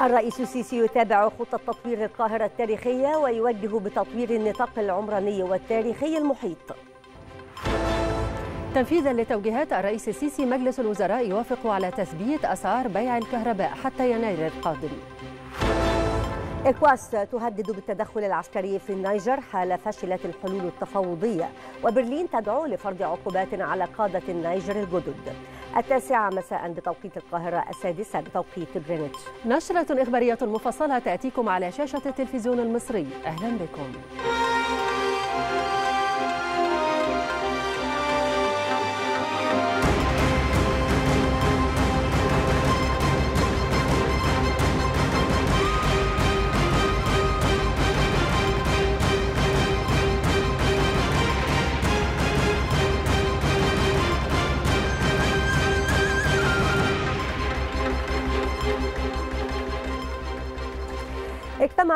الرئيس السيسي يتابع خطة تطوير القاهرة التاريخية ويوجه بتطوير النطاق العمراني والتاريخي المحيط. تنفيذا لتوجيهات الرئيس السيسي مجلس الوزراء يوافق على تثبيت أسعار بيع الكهرباء حتى يناير القادم. إكواس تهدد بالتدخل العسكري في النيجر حال فشلت الحلول التفاوضية. وبرلين تدعو لفرض عقوبات على قادة النيجر الجدد. التاسعة مساء بتوقيت القاهرة السادسة بتوقيت جرينتش نشرة إخبارية مفصلة تأتيكم على شاشة التلفزيون المصري. أهلا بكم.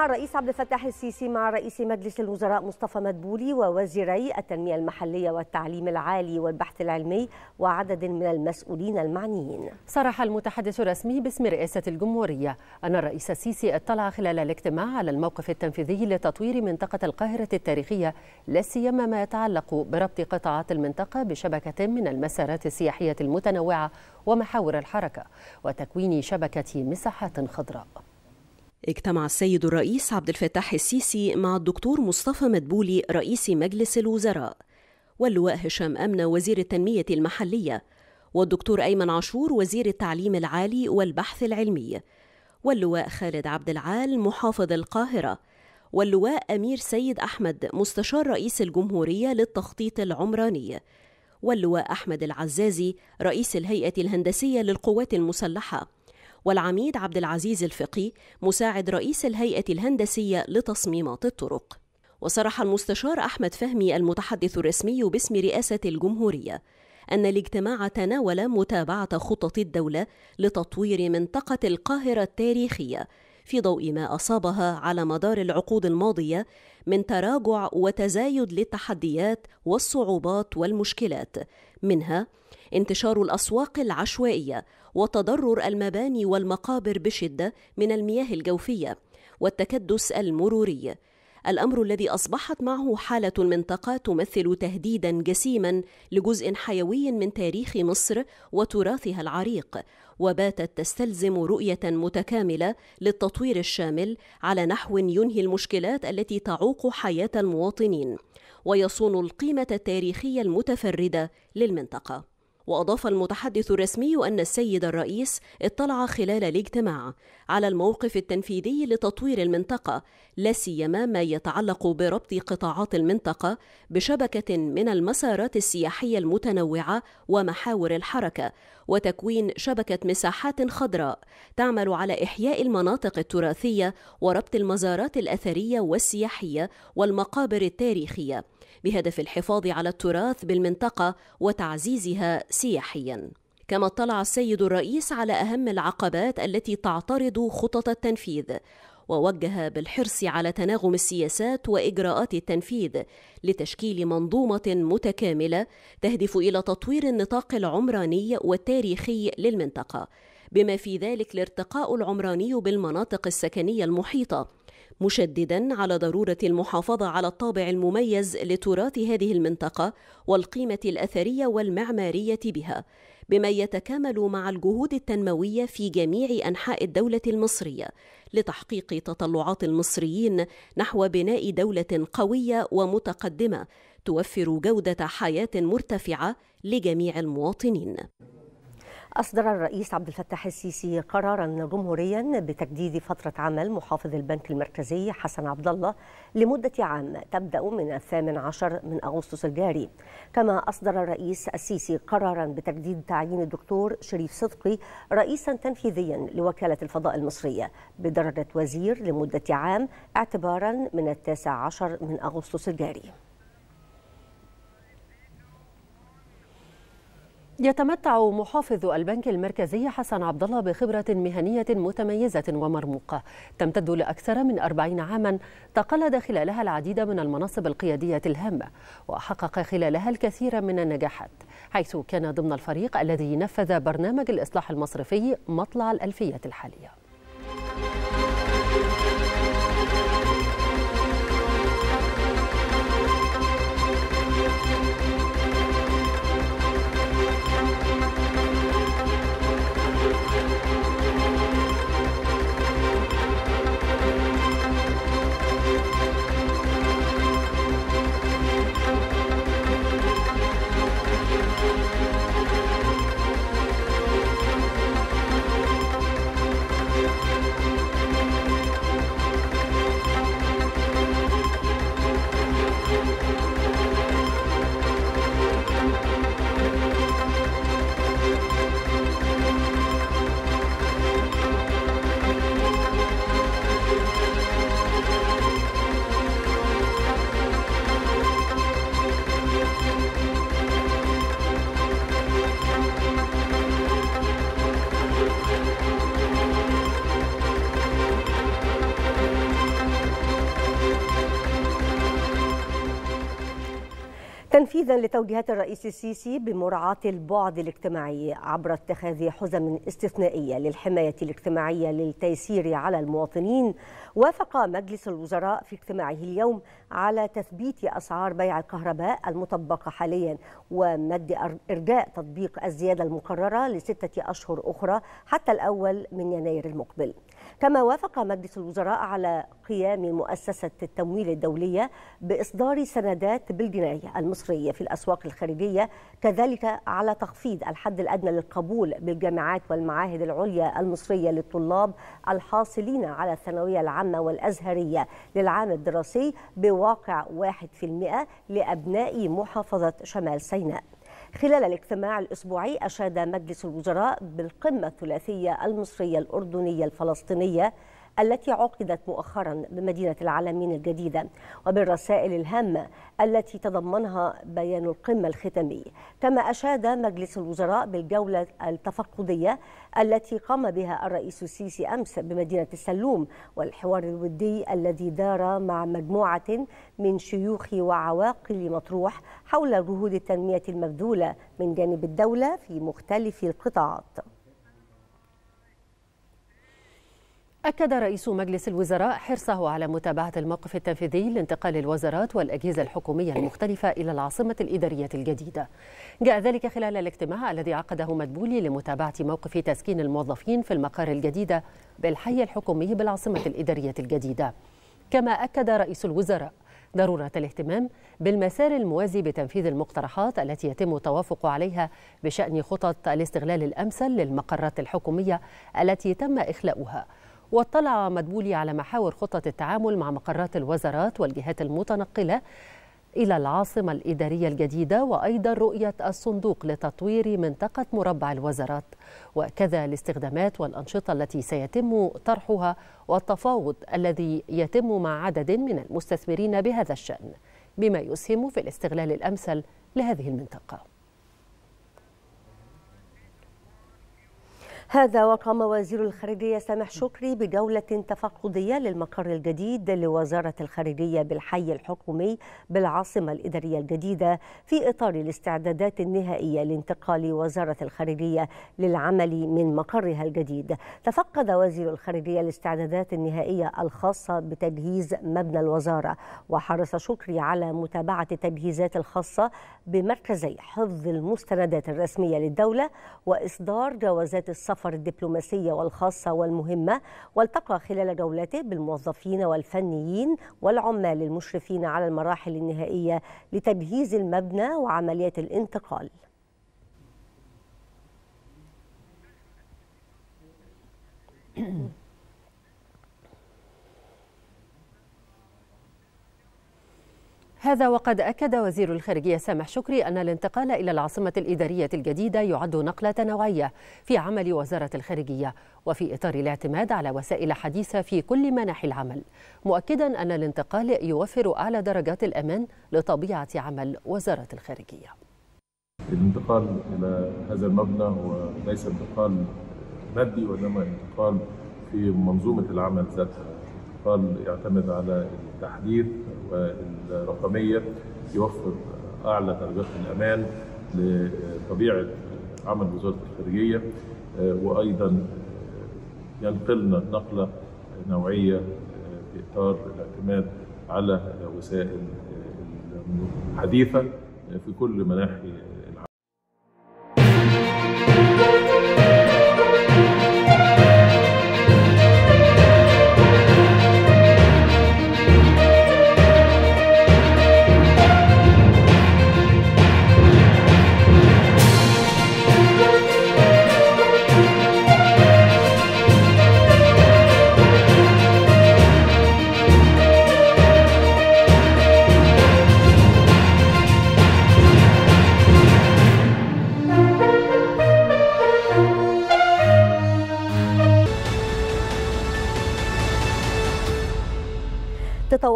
الرئيس عبد الفتاح السيسي مع رئيس مجلس الوزراء مصطفى مدبولي ووزيري التنمية المحلية والتعليم العالي والبحث العلمي وعدد من المسؤولين المعنيين. صرح المتحدث الرسمي باسم رئاسة الجمهورية أن الرئيس السيسي اطلع خلال الاجتماع على الموقف التنفيذي لتطوير منطقة القاهرة التاريخية لا سيما ما يتعلق بربط قطاعات المنطقة بشبكة من المسارات السياحية المتنوعة ومحاور الحركة وتكوين شبكة مساحات خضراء. اجتمع السيد الرئيس عبد الفتاح السيسي مع الدكتور مصطفى مدبولي رئيس مجلس الوزراء. واللواء هشام أمنة وزير التنمية المحلية والدكتور أيمن عاشور وزير التعليم العالي والبحث العلمي. واللواء خالد عبد العال محافظ القاهرة. واللواء أمير سيد أحمد مستشار رئيس الجمهورية للتخطيط العمراني. واللواء أحمد العزازي رئيس الهيئة الهندسية للقوات المسلحة. والعميد عبد العزيز الفقي مساعد رئيس الهيئة الهندسية لتصميمات الطرق. وصرح المستشار أحمد فهمي المتحدث الرسمي باسم رئاسة الجمهورية أن الاجتماع تناول متابعة خطط الدولة لتطوير منطقة القاهرة التاريخية في ضوء ما أصابها على مدار العقود الماضية من تراجع وتزايد للتحديات والصعوبات والمشكلات منها انتشار الأسواق العشوائية وتضرر المباني والمقابر بشدة من المياه الجوفية والتكدس المروري. الأمر الذي أصبحت معه حالة المنطقة تمثل تهديدا جسيما لجزء حيوي من تاريخ مصر وتراثها العريق وباتت تستلزم رؤية متكاملة للتطوير الشامل على نحو ينهي المشكلات التي تعوق حياة المواطنين ويصون القيمة التاريخية المتفردة للمنطقة. وأضاف المتحدث الرسمي أن السيد الرئيس اطلع خلال الاجتماع على الموقف التنفيذي لتطوير المنطقة لا سيما ما يتعلق بربط قطاعات المنطقة بشبكة من المسارات السياحية المتنوعة ومحاور الحركة وتكوين شبكة مساحات خضراء تعمل على إحياء المناطق التراثية وربط المزارات الأثرية والسياحية والمقابر التاريخية. بهدف الحفاظ على التراث بالمنطقة وتعزيزها سياحيا. كما اطلع السيد الرئيس على أهم العقبات التي تعترض خطط التنفيذ ووجه بالحرص على تناغم السياسات وإجراءات التنفيذ لتشكيل منظومة متكاملة تهدف إلى تطوير النطاق العمراني والتاريخي للمنطقة بما في ذلك الارتقاء العمراني بالمناطق السكنية المحيطة. مشددا على ضرورة المحافظة على الطابع المميز لتراث هذه المنطقة والقيمة الأثرية والمعمارية بها بما يتكامل مع الجهود التنموية في جميع أنحاء الدولة المصرية لتحقيق تطلعات المصريين نحو بناء دولة قوية ومتقدمة توفر جودة حياة مرتفعة لجميع المواطنين. أصدر الرئيس عبد الفتاح السيسي قرارا جمهوريا بتجديد فترة عمل محافظ البنك المركزي حسن عبد الله لمدة عام تبدأ من الثامن عشر من أغسطس الجاري. كما أصدر الرئيس السيسي قرارا بتجديد تعيين الدكتور شريف صدقي رئيسا تنفيذيا لوكالة الفضاء المصرية بدرجة وزير لمدة عام اعتبارا من التاسع عشر من أغسطس الجاري. يتمتع محافظ البنك المركزي حسن عبد الله بخبرة مهنية متميزة ومرموقة. تمتد لأكثر من أربعين عاما تقلد خلالها العديد من المناصب القيادية الهامة وحقق خلالها الكثير من النجاحات حيث كان ضمن الفريق الذي نفذ برنامج الإصلاح المصرفي مطلع الألفية الحالية. تنفيذا لتوجيهات الرئيس السيسي بمراعاة البعد الاجتماعي عبر اتخاذ حزم استثنائية للحماية الاجتماعية للتيسير على المواطنين. وافق مجلس الوزراء في اجتماعه اليوم على تثبيت أسعار بيع الكهرباء المطبقة حاليا ومد إرجاء تطبيق الزيادة المقررة لستة أشهر أخرى حتى الأول من يناير المقبل. كما وافق مجلس الوزراء على قيام مؤسسة التمويل الدولية بإصدار سندات بالجنيه المصرية في الأسواق الخارجية كذلك على تخفيض الحد الأدنى للقبول بالجامعات والمعاهد العليا المصرية للطلاب الحاصلين على الثانوية العامة والأزهرية للعام الدراسي بواقع 1% لأبناء محافظة شمال سيناء. خلال الاجتماع الأسبوعي أشاد مجلس الوزراء بالقمة الثلاثية المصرية الأردنية الفلسطينية التي عقدت مؤخرا بمدينة العالمين الجديدة وبالرسائل الهامة التي تضمنها بيان القمة الختامي. كما أشاد مجلس الوزراء بالجولة التفقدية التي قام بها الرئيس السيسي أمس بمدينة السلوم والحوار الودي الذي دار مع مجموعة من شيوخ وعواقل مطروح حول جهود التنمية المبذولة من جانب الدولة في مختلف القطاعات. أكد رئيس مجلس الوزراء حرصه على متابعة الموقف التنفيذي لانتقال الوزارات والأجهزة الحكومية المختلفة إلى العاصمة الإدارية الجديدة. جاء ذلك خلال الاجتماع الذي عقده مدبولي لمتابعة موقف تسكين الموظفين في المقر الجديدة بالحي الحكومي بالعاصمة الإدارية الجديدة. كما أكد رئيس الوزراء ضرورة الاهتمام بالمسار الموازي بتنفيذ المقترحات التي يتم التوافق عليها بشأن خطط الاستغلال الأمثل للمقرات الحكومية التي تم إخلاؤها. واطلع مدبولي على محاور خطة التعامل مع مقرات الوزارات والجهات المتنقلة إلى العاصمة الإدارية الجديدة وأيضا رؤية الصندوق لتطوير منطقة مربع الوزارات. وكذا الاستخدامات والأنشطة التي سيتم طرحها والتفاوض الذي يتم مع عدد من المستثمرين بهذا الشأن. بما يسهم في الاستغلال الأمثل لهذه المنطقة. هذا وقام وزير الخارجية سامح شكري بجولة تفقدية للمقر الجديد لوزارة الخارجية بالحي الحكومي بالعاصمة الإدارية الجديدة في إطار الاستعدادات النهائية لانتقال وزارة الخارجية للعمل من مقرها الجديد. تفقد وزير الخارجية الاستعدادات النهائية الخاصة بتجهيز مبنى الوزارة وحرص شكري على متابعة التجهيزات الخاصة بمركزي حفظ المستندات الرسمية للدولة وإصدار جوازات السفر السفر الدبلوماسية والخاصة والمهمة والتقى خلال جولته بالموظفين والفنيين والعمال المشرفين على المراحل النهائية لتجهيز المبنى وعمليات الانتقال. هذا وقد أكد وزير الخارجية سامح شكري أن الانتقال إلى العاصمة الإدارية الجديدة يعد نقلة نوعية في عمل وزارة الخارجية وفي إطار الاعتماد على وسائل حديثة في كل مناحي العمل مؤكدا أن الانتقال يوفر أعلى درجات الأمان لطبيعة عمل وزارة الخارجية. الانتقال إلى هذا المبنى هو ليس انتقال مادي وإنما انتقال في منظومة العمل ذاتها. انتقال يعتمد على التحديث والرقمية يوفر أعلى درجات الأمان لطبيعة عمل وزارة الخارجية وأيضا ينقلنا نقلة نوعية في إطار الاعتماد على وسائل حديثة في كل مناحي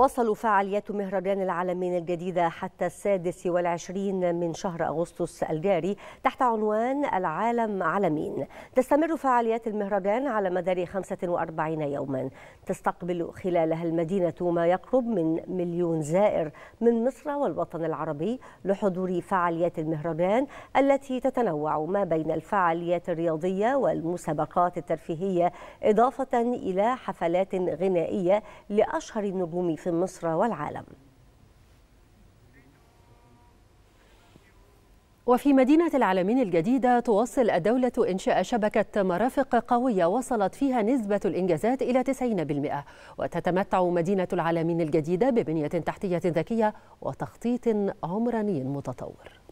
تتواصل فعاليات مهرجان العالمين الجديدة حتى السادس والعشرين من شهر أغسطس الجاري تحت عنوان العالم عالمين. تستمر فعاليات المهرجان على مدار 45 يوما. تستقبل خلالها المدينة ما يقرب من مليون زائر من مصر والوطن العربي لحضور فعاليات المهرجان التي تتنوع ما بين الفعاليات الرياضية والمسابقات الترفيهية إضافة إلى حفلات غنائية لأشهر النجوم في مصر والعالم. وفي مدينة العالمين الجديدة تواصل الدولة إنشاء شبكة مرافق قوية وصلت فيها نسبة الإنجازات إلى 90% وتتمتع مدينة العالمين الجديدة ببنية تحتية ذكية وتخطيط عمراني متطور.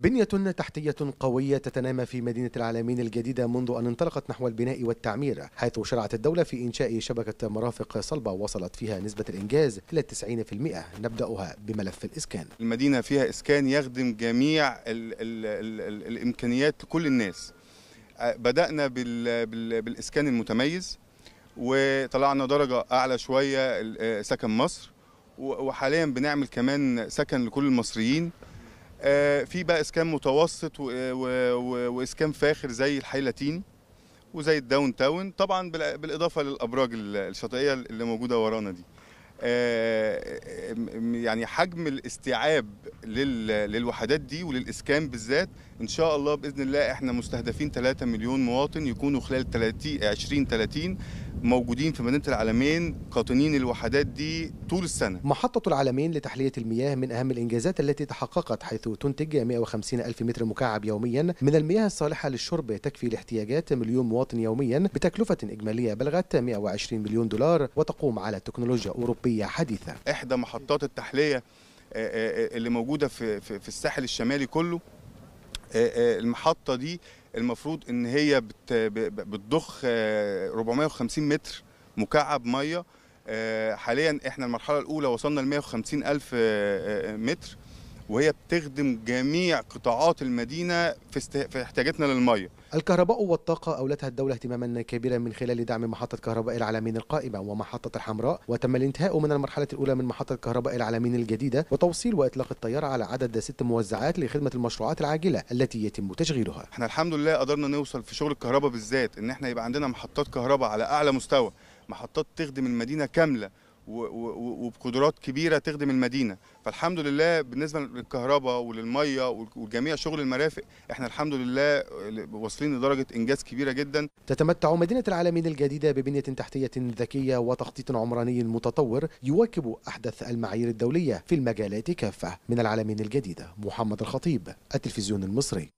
بنية تحتية قوية تتنامى في مدينة العالمين الجديدة منذ أن انطلقت نحو البناء والتعمير حيث شرعت الدولة في إنشاء شبكة مرافق صلبة وصلت فيها نسبة الإنجاز إلى 90% نبدأها بملف الإسكان. المدينة فيها إسكان يخدم جميع ال ال ال ال الإمكانيات لكل الناس. بدأنا بال بال بالإسكان المتميز وطلعنا درجة أعلى شوية سكن مصر وحاليا بنعمل كمان سكن لكل المصريين. في بقى إسكان متوسط وإسكان فاخر زي الحي اللاتيني وزي ال downtown طبعا بالإضافة للأبراج الشاطئية اللي موجودة ورانا دي. يعني حجم الاستيعاب للوحدات دي وللإسكان بالذات إن شاء الله بإذن الله إحنا مستهدفين 3 مليون مواطن يكونوا خلال 30 2030 موجودين في مدينة العلمين قاطنين الوحدات دي طول السنة. محطة العلمين لتحلية المياه من أهم الإنجازات التي تحققت حيث تنتج 150 ألف متر مكعب يوميا من المياه الصالحة للشرب تكفي لاحتياجات مليون مواطن يوميا بتكلفة إجمالية بلغت 120 مليون دولار وتقوم على تكنولوجيا أوروبية حديثة. إحدى محطات التحلية اللي موجودة في في الساحل الشمالي كله المحطة دي المفروض إن هي بتضخ 450 متر مكعب مية. حاليا إحنا المرحلة الأولى وصلنا ل 150 ألف متر. وهي بتخدم جميع قطاعات المدينة في, است... في احتياجاتنا للمية. الكهرباء والطاقة أولتها الدولة اهتماما كبيرا من خلال دعم محطة كهرباء العالمين القائمة ومحطة الحمراء وتم الانتهاء من المرحلة الأولى من محطة كهرباء العالمين الجديدة وتوصيل وإطلاق الطيارة على عدد ست موزعات لخدمة المشروعات العاجلة التي يتم تشغيلها. إحنا الحمد لله قدرنا نوصل في شغل الكهرباء بالذات إن إحنا يبقى عندنا محطات كهرباء على أعلى مستوى، محطات تخدم المدينة كاملة وبقدرات كبيرة تخدم المدينة. فالحمد لله بالنسبة للكهرباء وللمية وجميع شغل المرافق إحنا الحمد لله واصلين لدرجة إنجاز كبيرة جدا. تتمتع مدينة العالمين الجديدة ببنية تحتية ذكية وتخطيط عمراني متطور يواكب أحدث المعايير الدولية في المجالات كافة. من العالمين الجديدة محمد الخطيب التلفزيون المصري.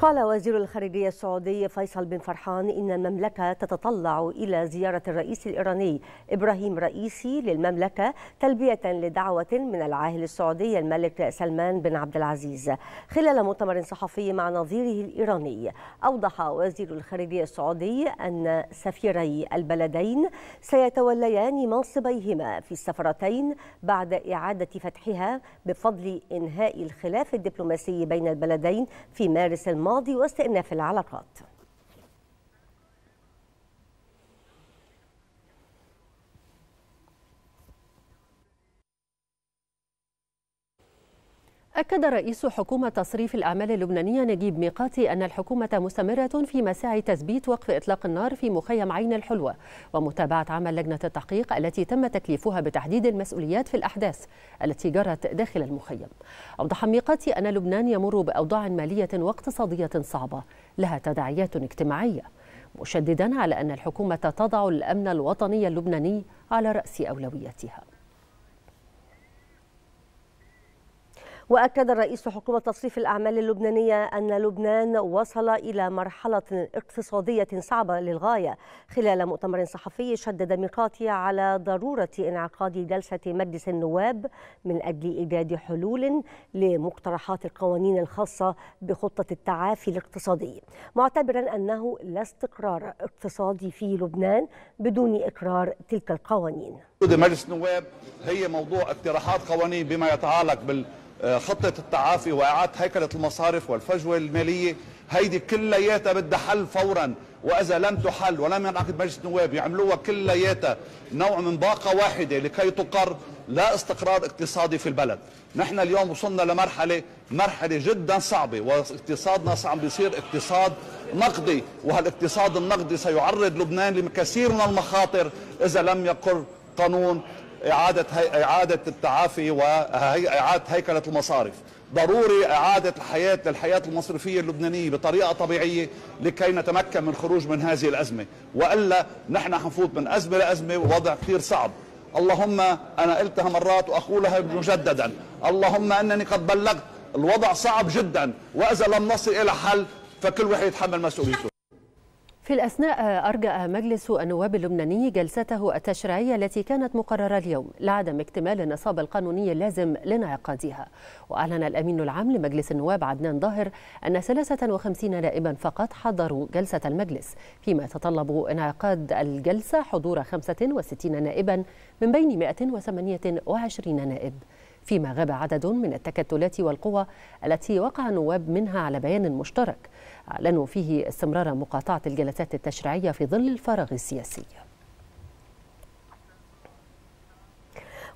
قال وزير الخارجية السعودي فيصل بن فرحان إن المملكة تتطلع إلى زيارة الرئيس الإيراني إبراهيم رئيسي للمملكة تلبية لدعوة من العاهل السعودي الملك سلمان بن عبد العزيز. خلال مؤتمر صحفي مع نظيره الإيراني أوضح وزير الخارجية السعودي أن سفيري البلدين سيتوليان منصبيهما في السفرتين بعد إعادة فتحها بفضل إنهاء الخلاف الدبلوماسي بين البلدين في مارس الماضي. الماضي واستئناف العلاقات. أكد رئيس حكومة تصريف الأعمال اللبنانية نجيب ميقاتي أن الحكومة مستمرة في مساعي تثبيت وقف إطلاق النار في مخيم عين الحلوة ومتابعة عمل لجنة التحقيق التي تم تكليفها بتحديد المسؤوليات في الأحداث التي جرت داخل المخيم. أوضح ميقاتي أن لبنان يمر بأوضاع مالية واقتصادية صعبة لها تداعيات اجتماعية مشددا على أن الحكومة تضع الأمن الوطني اللبناني على رأس أولوياتها. وأكد رئيس حكومة تصريف الأعمال اللبنانية أن لبنان وصل إلى مرحلة اقتصادية صعبة للغاية. خلال مؤتمر صحفي شدد ميقاتي على ضرورة انعقاد جلسة مجلس النواب من أجل إيجاد حلول لمقترحات القوانين الخاصة بخطة التعافي الاقتصادي. معتبرا أنه لا استقرار اقتصادي في لبنان بدون إقرار تلك القوانين. مجلس النواب هي موضوع اقتراحات قوانين بما يتعلق بال خطة التعافي وإعادة هيكلة المصارف والفجوة المالية. هيدي كلياتها بدها حل فورا وإذا لم تحل ولم ينعقد مجلس النواب يعملوها كلياتها نوع من باقة واحدة لكي تقر لا استقرار اقتصادي في البلد. نحن اليوم وصلنا لمرحلة مرحلة جدا صعبة واقتصادنا صعب يصير اقتصاد نقدي وهالاقتصاد النقدي سيعرض لبنان لكثير من المخاطر إذا لم يقر قانون إعادة هي... إعادة التعافي واعاده هيكلة المصارف. ضروري إعادة الحياة للحياة المصرفية اللبنانية بطريقة طبيعية لكي نتمكن من الخروج من هذه الأزمة. وإلا نحن حنفوت من أزمة لأزمة ووضع كثير صعب. اللهم أنا قلتها مرات وأقولها مجددا. اللهم أنني قد بلغت الوضع صعب جدا. وإذا لم نصل إلى حل فكل واحد يتحمل مسؤوليته. في الأثناء أرجأ مجلس النواب اللبناني جلسته التشريعية التي كانت مقررة اليوم لعدم اكتمال النصاب القانوني اللازم لانعقادها. وأعلن الأمين العام لمجلس النواب عدنان ظاهر أن 53 نائبا فقط حضروا جلسة المجلس فيما يتطلب انعقاد الجلسة حضور 65 نائبا من بين 128 نائب. فيما غاب عدد من التكتلات والقوى التي وقع النواب منها على بيان مشترك. أعلنوا فيه استمرار مقاطعة الجلسات التشريعية في ظل الفراغ السياسي.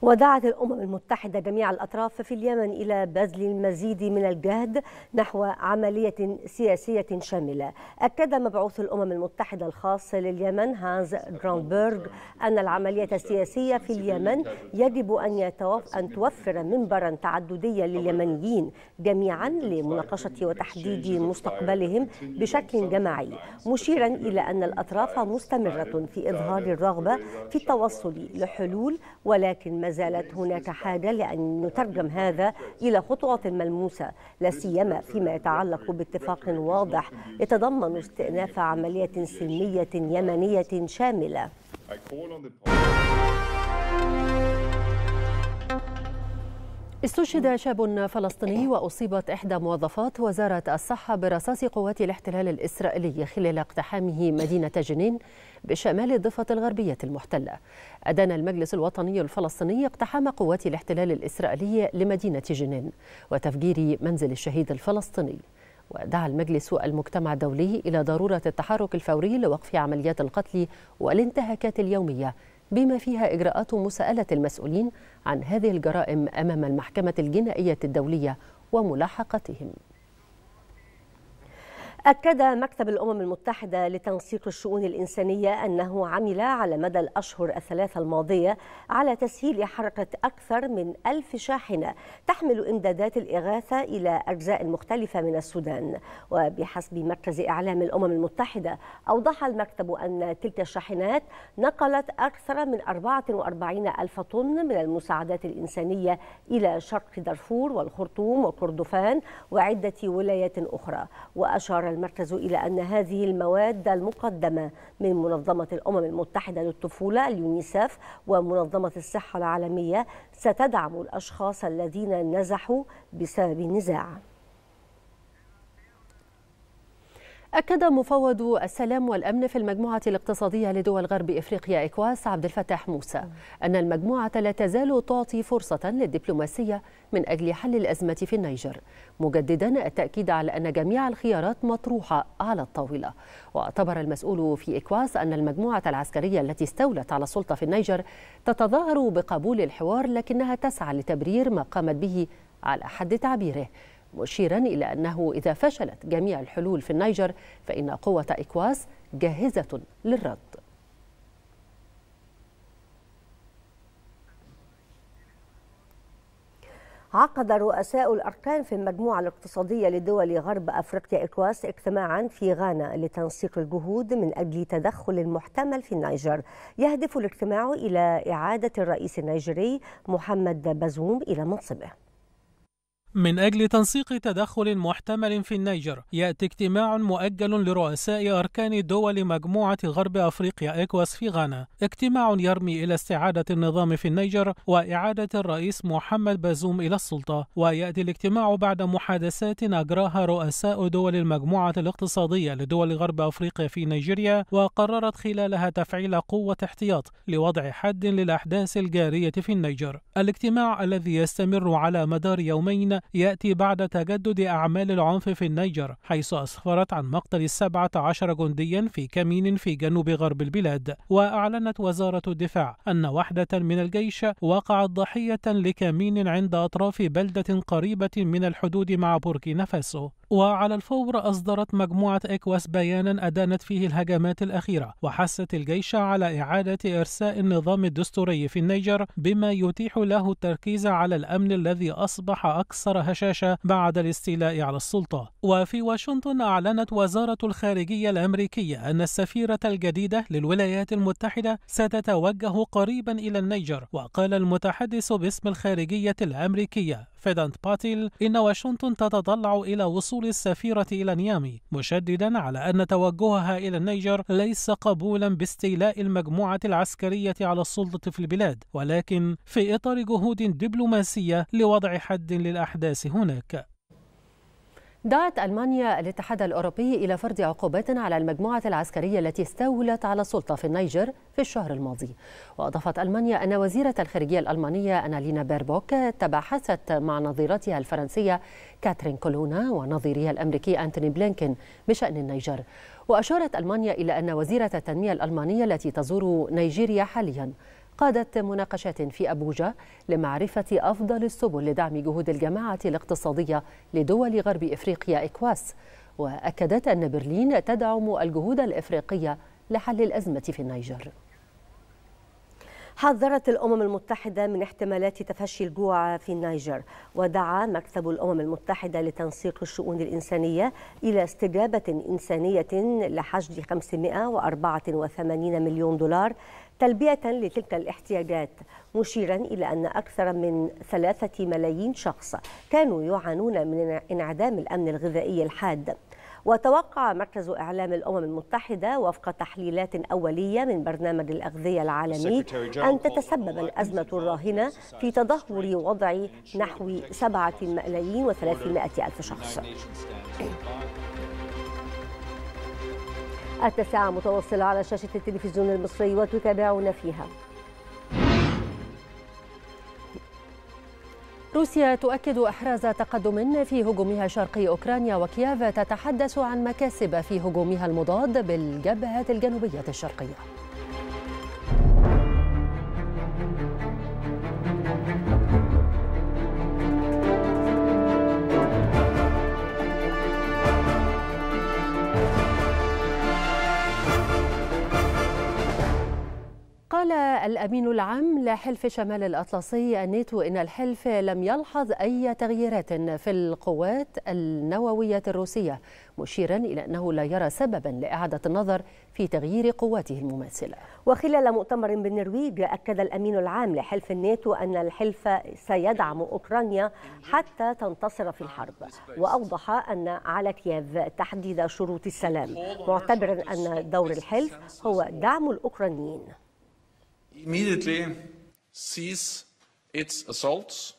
ودعت الأمم المتحدة جميع الأطراف في اليمن إلى بذل المزيد من الجهد نحو عملية سياسية شاملة. أكد مبعوث الأمم المتحدة الخاص لليمن هانز جرانبرغ أن العملية السياسية في اليمن يجب أن, يتوف أن توفر منبرا تعدديا لليمنيين جميعا لمناقشة وتحديد مستقبلهم بشكل جماعي مشيرا إلى أن الأطراف مستمرة في إظهار الرغبة في التوصل لحلول ولكن زالت هناك حاجة لأن نترجم هذا إلى خطوات ملموسة لا سيما فيما يتعلق باتفاق واضح يتضمن استئناف عملية سلمية يمنية شاملة. استشهد شاب فلسطيني وأصيبت إحدى موظفات وزارة الصحة برصاص قوات الاحتلال الإسرائيلي خلال اقتحامه مدينة جنين. بشمال الضفة الغربية المحتلة. أدان المجلس الوطني الفلسطيني اقتحام قوات الاحتلال الإسرائيلي لمدينة جنين وتفجير منزل الشهيد الفلسطيني. ودعا المجلس المجتمع الدولي إلى ضرورة التحرك الفوري لوقف عمليات القتل والانتهاكات اليومية بما فيها إجراءات مساءلة المسؤولين عن هذه الجرائم أمام المحكمة الجنائية الدولية وملاحقتهم. أكد مكتب الأمم المتحدة لتنسيق الشؤون الإنسانية أنه عمل على مدى الأشهر الثلاثة الماضية على تسهيل حركة أكثر من ألف شاحنة تحمل إمدادات الإغاثة إلى أجزاء مختلفة من السودان. وبحسب مركز إعلام الأمم المتحدة أوضح المكتب أن تلك الشاحنات نقلت أكثر من 44 ألف طن من المساعدات الإنسانية إلى شرق دارفور والخرطوم وكردفان وعدة ولايات أخرى. وأشار المركز إلى أن هذه المواد المقدمة من منظمة الأمم المتحدة للطفولة اليونيسف ومنظمة الصحة العالمية ستدعم الأشخاص الذين نزحوا بسبب النزاع. أكد مفوض السلام والأمن في المجموعة الاقتصادية لدول غرب إفريقيا إكواس عبد الفتاح موسى أن المجموعة لا تزال تعطي فرصة للدبلوماسية من أجل حل الأزمة في النيجر مجددا التأكيد على أن جميع الخيارات مطروحة على الطاولة. واعتبر المسؤول في إكواس أن المجموعة العسكرية التي استولت على السلطة في النيجر تتظاهر بقبول الحوار لكنها تسعى لتبرير ما قامت به على حد تعبيره. مشيرا إلى أنه إذا فشلت جميع الحلول في النيجر فإن قوة إكواس جاهزة للرد. عقد رؤساء الأركان في المجموعة الاقتصادية لدول غرب أفريقيا إكواس اجتماعا في غانا لتنسيق الجهود من أجل تدخل المحتمل في النيجر. يهدف الاجتماع إلى إعادة الرئيس النيجري محمد بازوم إلى منصبه. من أجل تنسيق تدخل محتمل في النيجر يأتي اجتماع مؤجل لرؤساء أركان دول مجموعة غرب أفريقيا إكواس في غانا. اجتماع يرمي إلى استعادة النظام في النيجر وإعادة الرئيس محمد بازوم إلى السلطة ويأتي الاجتماع بعد محادثات أجراها رؤساء دول المجموعة الاقتصادية لدول غرب أفريقيا في نيجيريا وقررت خلالها تفعيل قوة احتياط لوضع حد للأحداث الجارية في النيجر. الاجتماع الذي يستمر على مدار يومين يأتي بعد تجدد أعمال العنف في النيجر حيث أسفرت عن مقتل السبعة عشر جنديا في كمين في جنوب غرب البلاد. وأعلنت وزارة الدفاع أن وحدة من الجيش وقعت ضحية لكمين عند أطراف بلدة قريبة من الحدود مع بوركينا فاسو. وعلى الفور أصدرت مجموعة إكواس بيانا أدانت فيه الهجمات الأخيرة وحثت الجيش على إعادة إرساء النظام الدستوري في النيجر بما يتيح له التركيز على الأمن الذي أصبح أكثر هشاشة بعد الاستيلاء على السلطة. وفي واشنطن أعلنت وزارة الخارجية الأمريكية أن السفيرة الجديدة للولايات المتحدة ستتوجه قريبا إلى النيجر وقال المتحدث باسم الخارجية الأمريكية. فيدانت باتيل إن واشنطن تتطلع إلى وصول السفيرة إلى نيامي مشددا على أن توجهها إلى النيجر ليس قبولا باستيلاء المجموعة العسكرية على السلطة في البلاد ولكن في إطار جهود دبلوماسية لوضع حد للأحداث هناك. دعت ألمانيا الاتحاد الأوروبي إلى فرض عقوبات على المجموعة العسكرية التي استولت على السلطة في النيجر في الشهر الماضي. وأضافت ألمانيا أن وزيرة الخارجية الألمانية أنالينا بيربوك تباحثت مع نظيرتها الفرنسية كاترين كولونا ونظيرها الأمريكي أنتوني بلينكين بشأن النيجر. وأشارت ألمانيا إلى أن وزيرة التنمية الألمانية التي تزور نيجيريا حالياً. قادت مناقشات في أبوجا لمعرفة أفضل السبل لدعم جهود الجماعة الاقتصادية لدول غرب إفريقيا إكواس. وأكدت أن برلين تدعم الجهود الإفريقية لحل الأزمة في النيجر. حذرت الأمم المتحدة من احتمالات تفشي الجوع في النيجر ودعا مكتب الأمم المتحدة لتنسيق الشؤون الإنسانية إلى استجابة إنسانية لحشد 584 مليون دولار تلبية لتلك الاحتياجات مشيرا إلى أن أكثر من ثلاثة ملايين شخص كانوا يعانون من انعدام الأمن الغذائي الحاد. وتوقع مركز إعلام الأمم المتحدة وفق تحليلات أولية من برنامج الأغذية العالمي أن تتسبب الأزمة الراهنة في تدهور وضع نحو سبعة ملايين وثلاثمائة ألف شخص. التسعة متوصلة على شاشة التلفزيون المصري وتتابعون فيها. روسيا تؤكد إحراز تقدم في هجومها شرقي أوكرانيا وكييف تتحدث عن مكاسب في هجومها المضاد بالجبهة الجنوبية الشرقية. قال الأمين العام لحلف شمال الأطلسي الناتو إن الحلف لم يلحظ أي تغييرات في القوات النووية الروسية مشيرا إلى أنه لا يرى سببا لإعادة النظر في تغيير قواته المماثلة. وخلال مؤتمر بالنرويج أكد الأمين العام لحلف الناتو أن الحلف سيدعم أوكرانيا حتى تنتصر في الحرب وأوضح أن على كييف تحديد شروط السلام معتبرا أن دور الحلف هو دعم الأوكرانيين. Immediately cease its assaults,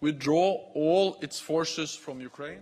withdraw all its forces from Ukraine.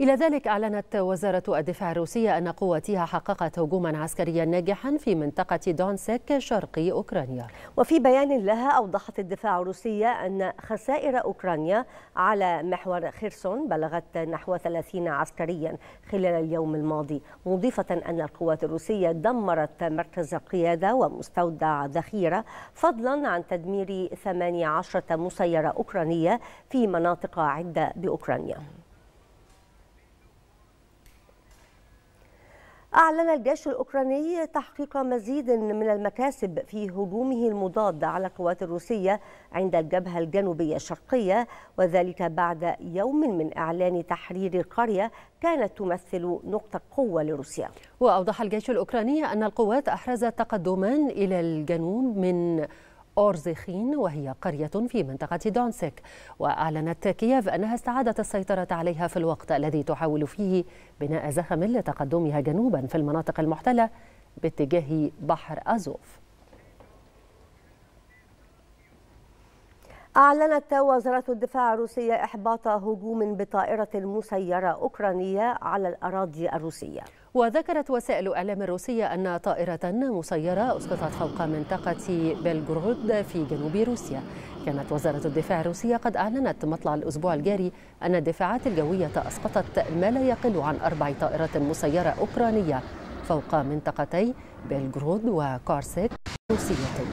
إلى ذلك أعلنت وزارة الدفاع الروسية أن قواتها حققت هجوما عسكريا ناجحا في منطقة دونسك شرقي أوكرانيا. وفي بيان لها أوضحت الدفاع الروسية أن خسائر أوكرانيا على محور خيرسون بلغت نحو 30 عسكريا خلال اليوم الماضي مضيفة أن القوات الروسية دمرت مركز قيادة ومستودع ذخيرة فضلا عن تدمير 18 مسيرة أوكرانية في مناطق عدة بأوكرانيا. أعلن الجيش الأوكراني تحقيق مزيد من المكاسب في هجومه المضاد على القوات الروسية عند الجبهة الجنوبية الشرقية وذلك بعد يوم من إعلان تحرير قرية كانت تمثل نقطة قوة لروسيا. وأوضح الجيش الأوكراني أن القوات أحرزت تقدما إلى الجنوب من أورزيخين وهي قرية في منطقة دونسك. وأعلنت كييف أنها استعادت السيطرة عليها في الوقت الذي تحاول فيه بناء زخم لتقدمها جنوبا في المناطق المحتلة باتجاه بحر أزوف. أعلنت وزارة الدفاع الروسية إحباط هجوم بطائرة مسيرة أوكرانية على الأراضي الروسية. وذكرت وسائل الإعلام الروسية أن طائرة مسيرة أسقطت فوق منطقة بلغرود في جنوب روسيا. كانت وزارة الدفاع الروسية قد أعلنت مطلع الأسبوع الجاري أن الدفاعات الجوية أسقطت ما لا يقل عن أربع طائرات مسيرة أوكرانية فوق منطقتي بلغرود وكارسيك روسيتين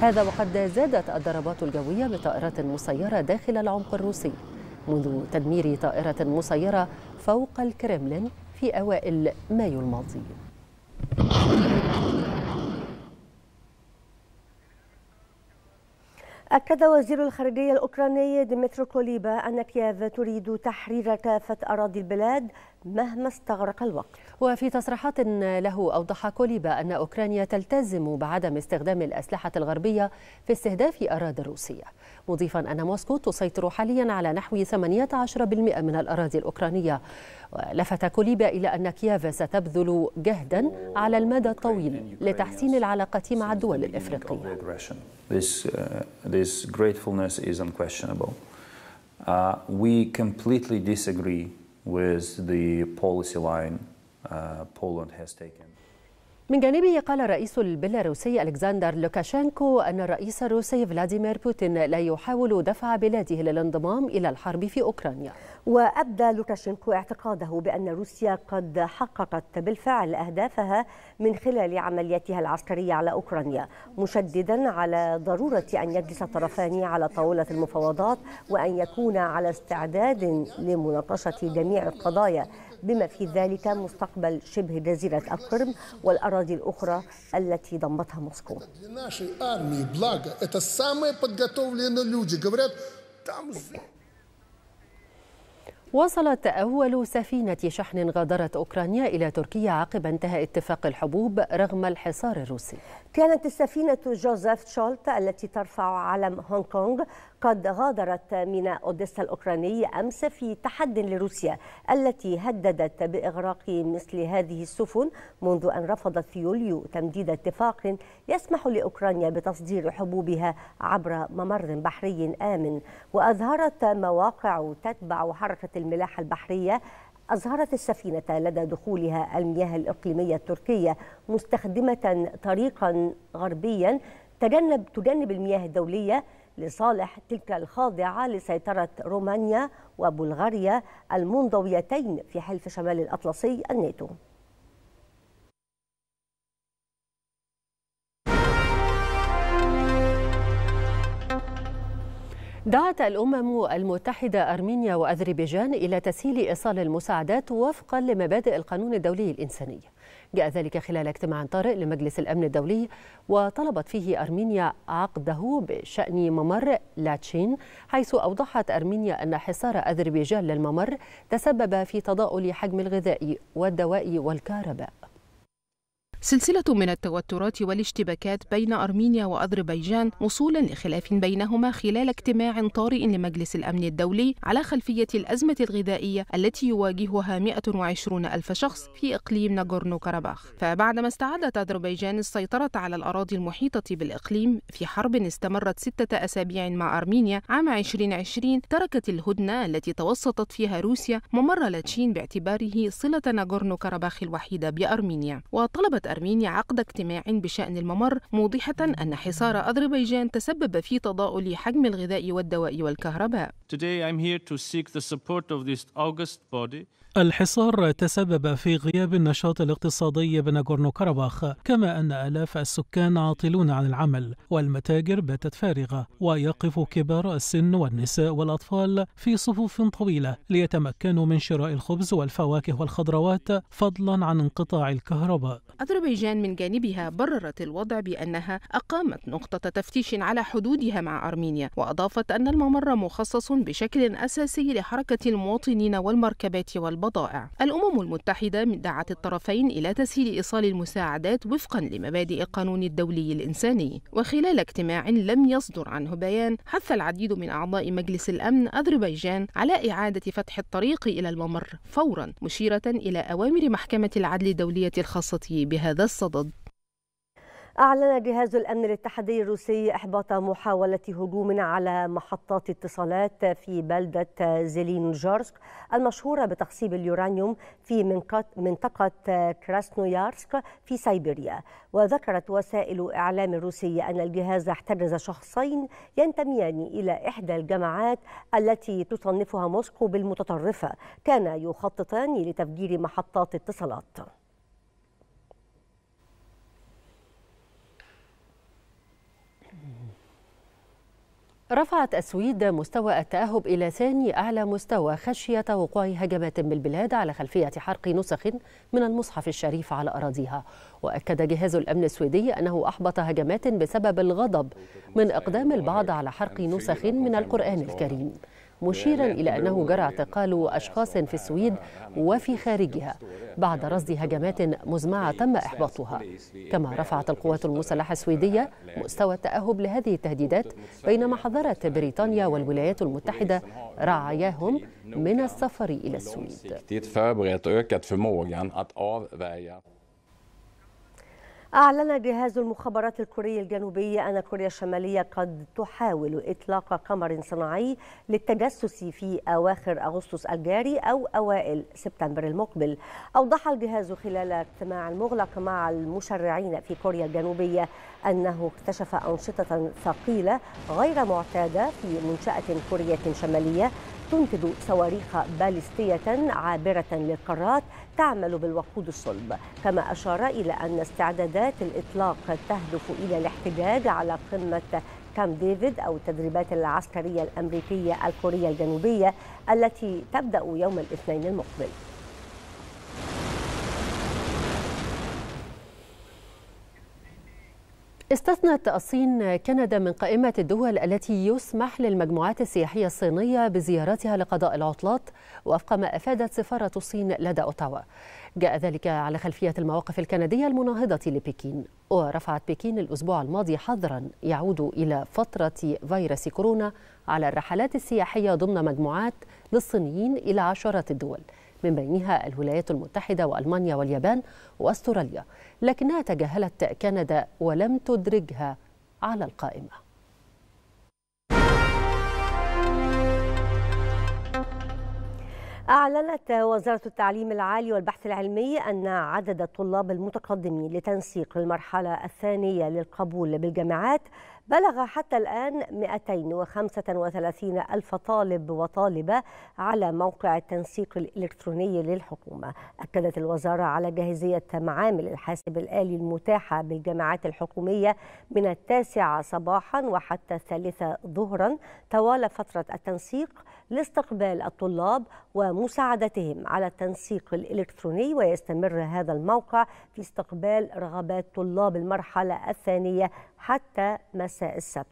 هذا وقد زادت الضربات الجوية بطائرات مسيرة داخل العمق الروسي. منذ تدمير طائرة مسيرة فوق الكرملين في أوائل مايو الماضي. أكد وزير الخارجية الأوكراني ديمترو كوليبا أن كييف تريد تحرير كافة أراضي البلاد مهما استغرق الوقت. وفي تصريحات له أوضح كوليبا أن أوكرانيا تلتزم بعدم استخدام الأسلحة الغربية في استهداف أراضي الروسية مضيفا أن موسكو تسيطر حاليا على نحو 18% من الأراضي الأوكرانية. ولفت كوليبا إلى أن كييف ستبذل جهدا على المدى الطويل لتحسين العلاقة مع الدول الإفريقية. This, uh, this gratefulness is unquestionable. Uh, we completely disagree with the policy line uh, Poland has taken. من جانبه قال الرئيس البيلاروسي ألكسندر لوكاشينكو أن الرئيس الروسي فلاديمير بوتين لا يحاول دفع بلاده للانضمام إلى الحرب في أوكرانيا. وأبدى لوكاشينكو اعتقاده بأن روسيا قد حققت بالفعل أهدافها من خلال عملياتها العسكرية على أوكرانيا مشددا على ضرورة أن يجلس الطرفان على طاولة المفاوضات وأن يكون على استعداد لمناقشة جميع القضايا بما في ذلك مستقبل شبه جزيرة القرم والأراضي الأخرى التي ضمتها موسكو. وصلت أول سفينة شحن غادرت أوكرانيا إلى تركيا عقب انتهاء اتفاق الحبوب رغم الحصار الروسي. كانت السفينة جوزيف شولت التي ترفع علم هونغ كونغ قد غادرت ميناء أوديسا الأوكراني أمس في تحد لروسيا التي هددت بإغراق مثل هذه السفن منذ أن رفضت في يوليو تمديد اتفاق يسمح لأوكرانيا بتصدير حبوبها عبر ممر بحري آمن. وأظهرت مواقع تتبع حركة الملاحة البحرية أظهرت السفينة لدى دخولها المياه الإقليمية التركية مستخدمة طريقا غربيا تجنب تجنب المياه الدولية لصالح تلك الخاضعة لسيطرة رومانيا وبلغاريا المنضويتين في حلف شمال الأطلسي الناتو. دعت الأمم المتحدة أرمينيا وأذربيجان إلى تسهيل إيصال المساعدات وفقا لمبادئ القانون الدولي الإنساني. جاء ذلك خلال اجتماع طارئ لمجلس الأمن الدولي وطلبت فيه أرمينيا عقده بشأن ممر لاتشين حيث أوضحت أرمينيا أن حصار أذربيجان للممر تسبب في تضاؤل حجم الغذاء والدواء والكهرباء. سلسلة من التوترات والاشتباكات بين أرمينيا وأذربيجان وصولا لخلاف بينهما خلال اجتماع طارئ لمجلس الأمن الدولي على خلفية الأزمة الغذائية التي يواجهها 120 ألف شخص في إقليم ناغورنو كاراباخ فبعدما استعادت أذربيجان السيطرة على الأراضي المحيطة بالإقليم في حرب استمرت ستة أسابيع مع أرمينيا عام 2020 تركت الهدنة التي توسطت فيها روسيا ممر لاتشين باعتباره صلة ناغورنو كاراباخ الوحيدة بأرمينيا. وطلبت أرمينيا عقد اجتماع بشأن الممر موضحة أن حصار أذربيجان تسبب في تضاؤل حجم الغذاء والدواء والكهرباء. الحصار تسبب في غياب النشاط الاقتصادي بناغورنو كاراباخ كما أن آلاف السكان عاطلون عن العمل والمتاجر باتت فارغة ويقف كبار السن والنساء والأطفال في صفوف طويلة ليتمكنوا من شراء الخبز والفواكه والخضروات فضلا عن انقطاع الكهرباء. أذربيجان من جانبها بررت الوضع بأنها أقامت نقطة تفتيش على حدودها مع أرمينيا وأضافت أن الممر مخصص بشكل أساسي لحركة المواطنين والمركبات والبضائع البضائع. الأمم المتحدة دعت الطرفين إلى تسهيل إيصال المساعدات وفقا لمبادئ القانون الدولي الإنساني. وخلال اجتماع لم يصدر عنه بيان، حث العديد من أعضاء مجلس الأمن أذربيجان على إعادة فتح الطريق إلى الممر فورا، مشيرة إلى أوامر محكمة العدل الدولية الخاصة بهذا الصدد. أعلن جهاز الأمن الاتحادي الروسي إحباط محاولة هجوم على محطات اتصالات في بلدة زيلينجارسك المشهورة بتخصيب اليورانيوم في منطقة كراسنويارسك في سيبيريا. وذكرت وسائل إعلام روسية أن الجهاز احتجز شخصين ينتميان إلى إحدى الجماعات التي تصنفها موسكو بالمتطرفة. كان يخططان لتفجير محطات اتصالات. رفعت السويد مستوى التأهب إلى ثاني أعلى مستوى خشية وقوع هجمات بالبلاد على خلفية حرق نسخ من المصحف الشريف على أراضيها. وأكد جهاز الأمن السويدي أنه أحبط هجمات بسبب الغضب من إقدام البعض على حرق نسخ من القرآن الكريم. مشيرا إلى أنه جرى اعتقال أشخاص في السويد وفي خارجها بعد رصد هجمات مزمعة تم إحباطها. كما رفعت القوات المسلحة السويدية مستوى التأهب لهذه التهديدات بينما حذرت بريطانيا والولايات المتحدة رعاياهم من السفر إلى السويد. أعلن جهاز المخابرات الكوري الجنوبي أن كوريا الشمالية قد تحاول إطلاق قمر صناعي للتجسس في أواخر أغسطس الجاري أو أوائل سبتمبر المقبل. أوضح الجهاز خلال اجتماع مغلق مع المشرعين في كوريا الجنوبية أنه اكتشف أنشطة ثقيلة غير معتادة في منشأة كورية شمالية تنتج صواريخ باليستية عابرة للقارات تعمل بالوقود الصلب كما أشار إلى أن استعدادات الإطلاق تهدف إلى الاحتجاج على قمة كام ديفيد أو التدريبات العسكرية الأمريكية الكورية الجنوبية التي تبدأ يوم الاثنين المقبل. استثنت الصين كندا من قائمة الدول التي يسمح للمجموعات السياحية الصينية بزيارتها لقضاء العطلات وفق ما أفادت سفارة الصين لدى أوتاوا. جاء ذلك على خلفية المواقف الكندية المناهضة لبكين ورفعت بكين الأسبوع الماضي حظرا يعود إلى فترة فيروس كورونا على الرحلات السياحية ضمن مجموعات للصينيين إلى عشرات الدول من بينها الولايات المتحدة وألمانيا واليابان وأستراليا. لكنها تجاهلت كندا ولم تدرجها على القائمة. أعلنت وزارة التعليم العالي والبحث العلمي أن عدد الطلاب المتقدمين لتنسيق المرحلة الثانية للقبول بالجامعات بلغ حتى الآن 235 ألف طالب وطالبة على موقع التنسيق الإلكتروني للحكومة. أكدت الوزارة على جاهزية معامل الحاسب الآلي المتاحة بالجامعات الحكومية من التاسعة صباحا وحتى الثالثة ظهرا طوال فترة التنسيق لاستقبال الطلاب ومساعدتهم على التنسيق الإلكتروني ويستمر هذا الموقع في استقبال رغبات طلاب المرحلة الثانية حتى مساء السبت.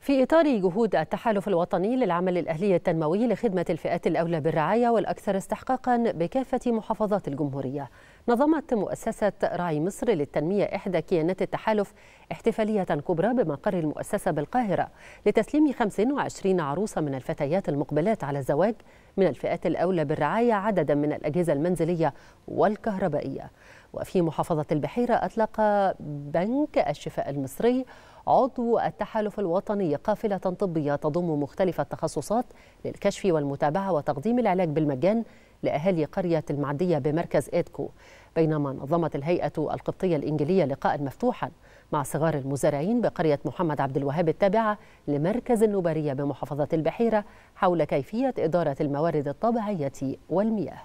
في إطار جهود التحالف الوطني للعمل الأهلي التنموي لخدمة الفئات الأولى بالرعاية والأكثر استحقاقا بكافة محافظات الجمهورية نظمت مؤسسة راعي مصر للتنمية إحدى كيانات التحالف احتفالية كبرى بمقر المؤسسة بالقاهرة لتسليم 25 عروسة من الفتيات المقبلات على الزواج من الفئات الأولى بالرعاية عددا من الأجهزة المنزلية والكهربائية. وفي محافظة البحيرة أطلق بنك الشفاء المصري عضو التحالف الوطني قافلة طبية تضم مختلف التخصصات للكشف والمتابعة وتقديم العلاج بالمجان لأهالي قرية المعدية بمركز إيدكو. بينما نظمت الهيئة القبطية الإنجيلية لقاء مفتوحا مع صغار المزارعين بقرية محمد عبد الوهاب التابعة لمركز النوبرية بمحافظة البحيرة حول كيفية إدارة الموارد الطبيعية والمياه.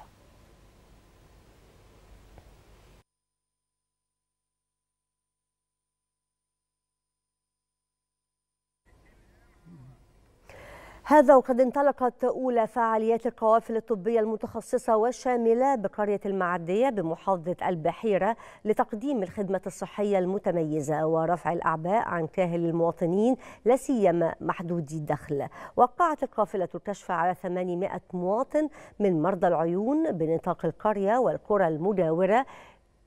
هذا وقد انطلقت أولى فعاليات القوافل الطبية المتخصصة والشاملة بقرية المعدية بمحافظة البحيرة لتقديم الخدمة الصحية المتميزة ورفع الأعباء عن كاهل المواطنين لا سيما محدودي الدخل. وقعت القافلة الكشف على 800 مواطن من مرضى العيون بنطاق القرية والقرى المجاورة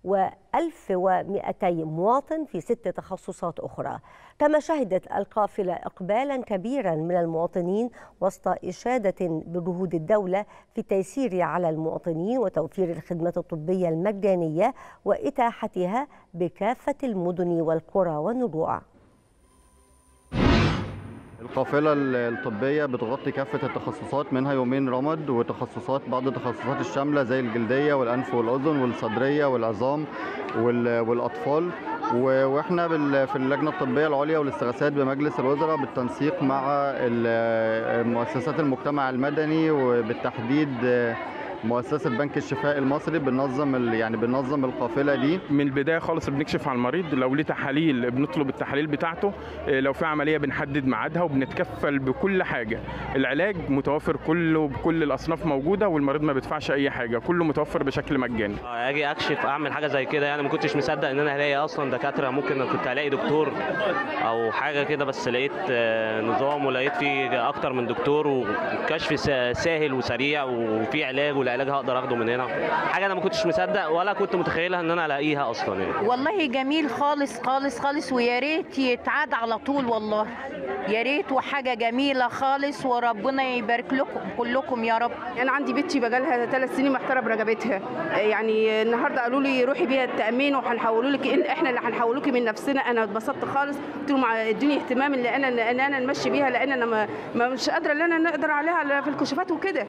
و1200 مواطن في ست تخصصات أخرى. كما شهدت القافلة إقبالا كبيرا من المواطنين وسط إشادة بجهود الدولة في التيسير على المواطنين وتوفير الخدمات الطبية المجانية وإتاحتها بكافة المدن والقرى والنجوع. القافلة الطبية بتغطي كافة التخصصات منها يومين رمد وتخصصات بعض التخصصات الشاملة زي الجلدية والأنف والأذن والصدرية والعظام والأطفال. وإحنا في اللجنة الطبية العليا والاستغاثات بمجلس الوزراء بالتنسيق مع مؤسسات المجتمع المدني وبالتحديد مؤسسة بنك الشفاء المصري بننظم يعني بننظم القافلة دي. من البداية خالص بنكشف على المريض لو ليه تحاليل بنطلب التحاليل بتاعته لو في عملية بنحدد ميعادها وبنتكفل بكل حاجة. العلاج متوفر كله بكل الأصناف موجودة والمريض ما بيدفعش أي حاجة كله متوفر بشكل مجاني. أجي أكشف أعمل حاجة زي كده يعني ما كنتش مصدق إن أنا هلاقي أصلا دكاترة. ممكن كنت ألاقي دكتور أو حاجة كده بس لقيت نظام ولقيت فيه أكتر من دكتور والكشف سهل وسريع وفي علاج والعلاج هقدر اخده من هنا. حاجة أنا ما كنتش مصدق ولا كنت متخيلها إن أنا ألاقيها أصلا يعني. والله جميل خالص خالص خالص ويا ريت يتعاد على طول والله. يا ريت وحاجة جميلة خالص وربنا يبارك لكم كلكم يا رب. أنا عندي بنتي بقالها ثلاث سنين محتارة برقبتها. يعني النهارده قالوا لي روحي بيها التأمين وهنحولوا لك إحنا اللي هنحولوا لك من نفسنا. أنا اتبسطت خالص قلت لهم ادوني اهتمام إن أنا إن أنا نمشي بيها لأن أنا ما, ما مش قادرة إن أنا نقدر عليها في الكشوفات وكده.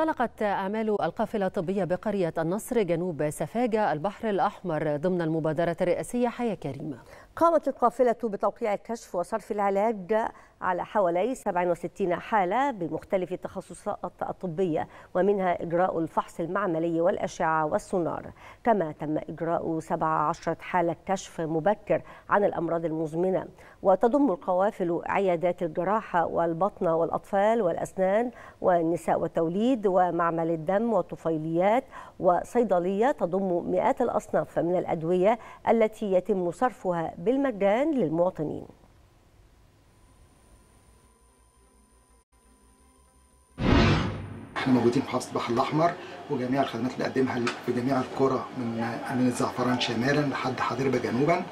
انطلقت أعمال القافلة الطبية بقرية النصر جنوب سفاجة البحر الأحمر ضمن المبادرة الرئاسية. حياة كريمة. قامت القافلة بتوقيع الكشف وصرف العلاج على حوالي 67 حالة بمختلف التخصصات الطبية ومنها إجراء الفحص المعملي والأشعة والسونار. كما تم إجراء 17 حالة كشف مبكر عن الأمراض المزمنة. وتضم القوافل عيادات الجراحة والبطنة والأطفال والأسنان والنساء والتوليد ومعمل الدم والطفيليات وصيدلية تضم مئات الأصناف من الأدوية التي يتم صرفها بالمجان للمواطنين. إحنا موجودين في محافظه البحر الأحمر وجميع الخدمات اللي نقدمها في جميع القرى من من الزعفران شمالا لحد حضربه جنوبا.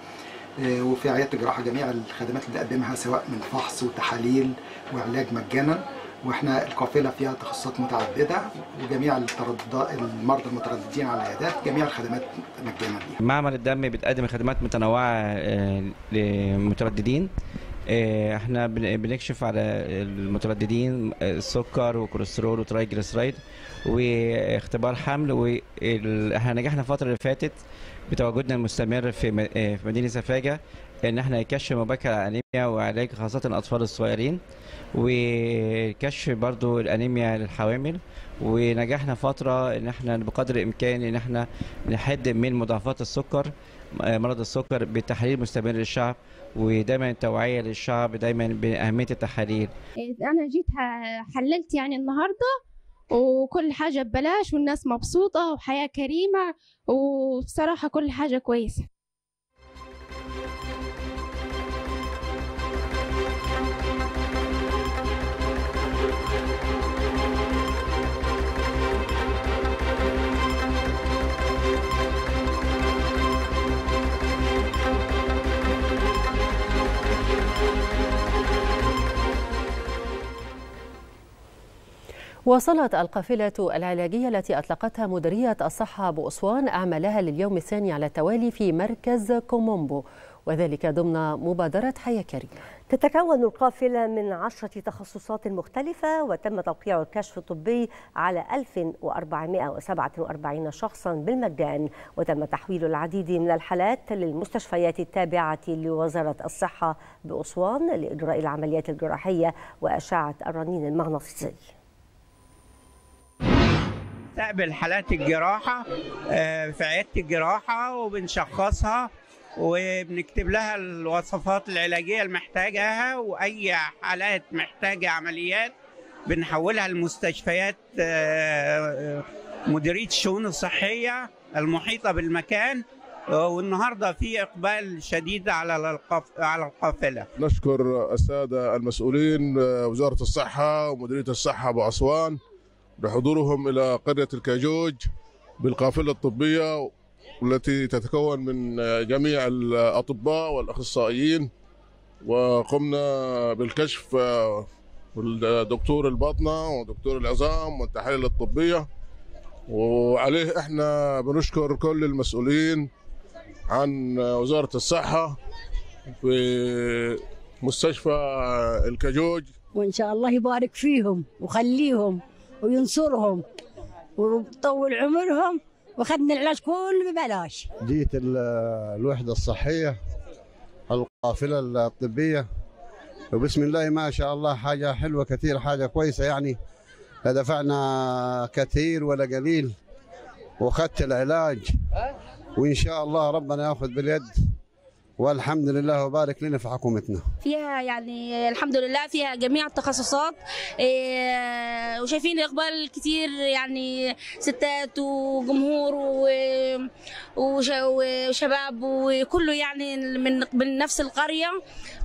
وفي عيادة الجراحة جميع الخدمات اللي نقدمها سواء من فحص وتحاليل وعلاج مجانا. وإحنا القافلة فيها تخصصات متعددة وجميع التردد المرضى المترددين على العيادات جميع الخدمات مجانا. معمل الدم بتقدم خدمات متنوعة للمترددين إحنا بنكشف على المترددين السكر وكوليسترول وترايجليسرايد واختبار حمل وإحنا نجحنا الفترة اللي فاتت بتواجدنا المستمر في في مدينة سفاجة إن إحنا نكشف مبكر على الانيميا وعلاج خاصة الأطفال الصغيرين وكشف برضو الأنيميا للحوامل ونجحنا فترة إن إحنا بقدر الإمكان إن إحنا نحد من مضاعفات السكر مرض السكر بتحليل مستمر للشعب ودايما التوعيه للشعب دايما بأهمية التحاليل. أنا جيت حللت يعني النهارده وكل حاجة ببلاش والناس مبسوطة وحياة كريمة وبصراحة كل حاجة كويسة. واصلت القافلة العلاجية التي أطلقتها مديرية الصحة بأسوان أعمالها لليوم الثاني على التوالي في مركز كومومبو وذلك ضمن مبادرة حياة كريمة تتكون القافلة من عشرة تخصصات مختلفة وتم توقيع الكشف الطبي على 1447 شخصا بالمجان وتم تحويل العديد من الحالات للمستشفيات التابعة لوزارة الصحة بأسوان لإجراء العمليات الجراحية وأشعة الرنين المغناطيسي. نستقبل حالات الجراحة في عيادة الجراحة وبنشخصها وبنكتب لها الوصفات العلاجية المحتاجها وأي حالات محتاجة عمليات بنحولها لمستشفيات مديرية الشؤون الصحية المحيطة بالمكان والنهاردة في إقبال شديد على القف... على القافلة. نشكر السادة المسؤولين وزارة الصحة ومديرية الصحة باسوان بحضورهم إلى قرية الكاجوج بالقافلة الطبية والتي تتكون من جميع الأطباء والأخصائيين. وقمنا بالكشف دكتور الباطنة ودكتور العظام والتحاليل الطبية. وعليه إحنا بنشكر كل المسؤولين عن وزارة الصحة في مستشفى الكجوج وإن شاء الله يبارك فيهم وخليهم. وينصرهم ويطول عمرهم واخذنا العلاج كله ببلاش. جيت الوحدة الصحية القافلة الطبية. وبسم الله ما شاء الله حاجة حلوة كثير حاجة كويسة يعني. لا دفعنا كثير ولا قليل واخذت العلاج. وإن شاء الله ربنا يأخذ باليد. والحمد لله وبارك لنا في حكومتنا فيها يعني الحمد لله فيها جميع التخصصات. إيه وشايفين إقبال كتير يعني ستات وجمهور وشباب وكله يعني من من نفس القرية.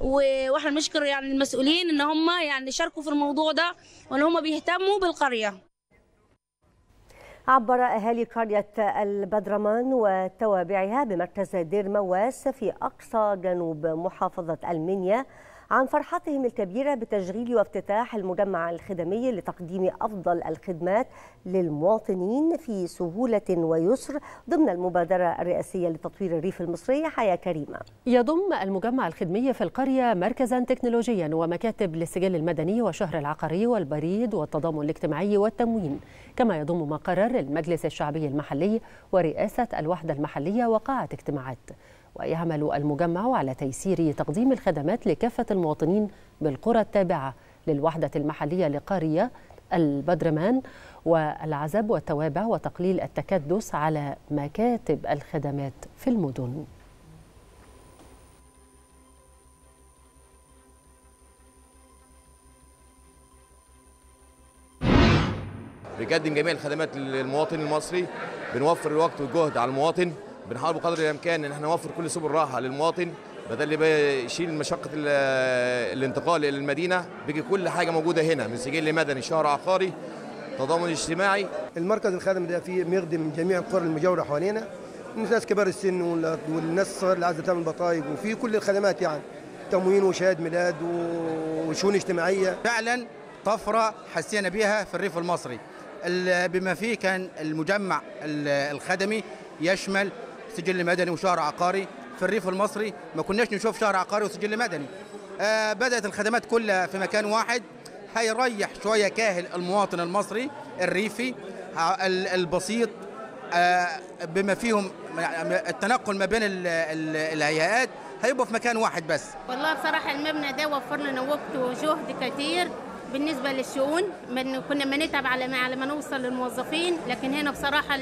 وإحنا بنشكر يعني المسؤولين إن هم يعني شاركوا في الموضوع ده وإن هم بيهتموا بالقرية. عبر أهالي قرية البدرمان وتوابعها بمركز دير مواس في أقصى جنوب محافظة المنيا عن فرحتهم الكبيرة بتشغيل وافتتاح المجمع الخدمي لتقديم أفضل الخدمات للمواطنين في سهولة ويسر ضمن المبادرة الرئاسية لتطوير الريف المصري. حياة كريمة. يضم المجمع الخدمي في القرية مركزا تكنولوجيا ومكاتب للسجل المدني والشهر العقاري والبريد والتضامن الاجتماعي والتموين كما يضم مقرر المجلس الشعبي المحلي ورئاسة الوحدة المحلية وقاعة اجتماعات. ويعمل المجمع على تيسير تقديم الخدمات لكافة المواطنين بالقرى التابعة للوحدة المحلية لقرية البدرمان والعزب والتوابع وتقليل التكدس على مكاتب الخدمات في المدن. بيقدم جميع الخدمات للمواطن المصري بنوفر الوقت والجهد على المواطن. بنحاول بقدر الإمكان إن إحنا نوفر كل سبل الراحة للمواطن بدل اللي يشيل مشقة الانتقال إلى المدينة بيجي كل حاجة موجودة هنا من سجل مدني شهر عقاري تضامن اجتماعي. المركز الخدمي ده فيه بيخدم جميع القرى المجاورة حوالينا الناس كبار السن والناس الصغيره اللي عايزة تعمل بطايق وفي كل الخدمات يعني تموين وشهادة ميلاد وشؤون اجتماعية. فعلا طفرة حسينا بيها في الريف المصري. بما فيه كان المجمع الخدمي يشمل سجل مدني وشهر عقاري في الريف المصري. ما كناش نشوف شهر عقاري وسجل مدني آه بدأت الخدمات كلها في مكان واحد. هيريح شوية كاهل المواطن المصري الريفي البسيط آه بما فيهم التنقل ما بين الهيئات. هيبقى في مكان واحد بس. والله بصراحة المبنى ده وفر لنا وقت وجهد كتير. بالنسبة للشؤون من كنا بنتعب على ما على ما نوصل للموظفين لكن هنا بصراحة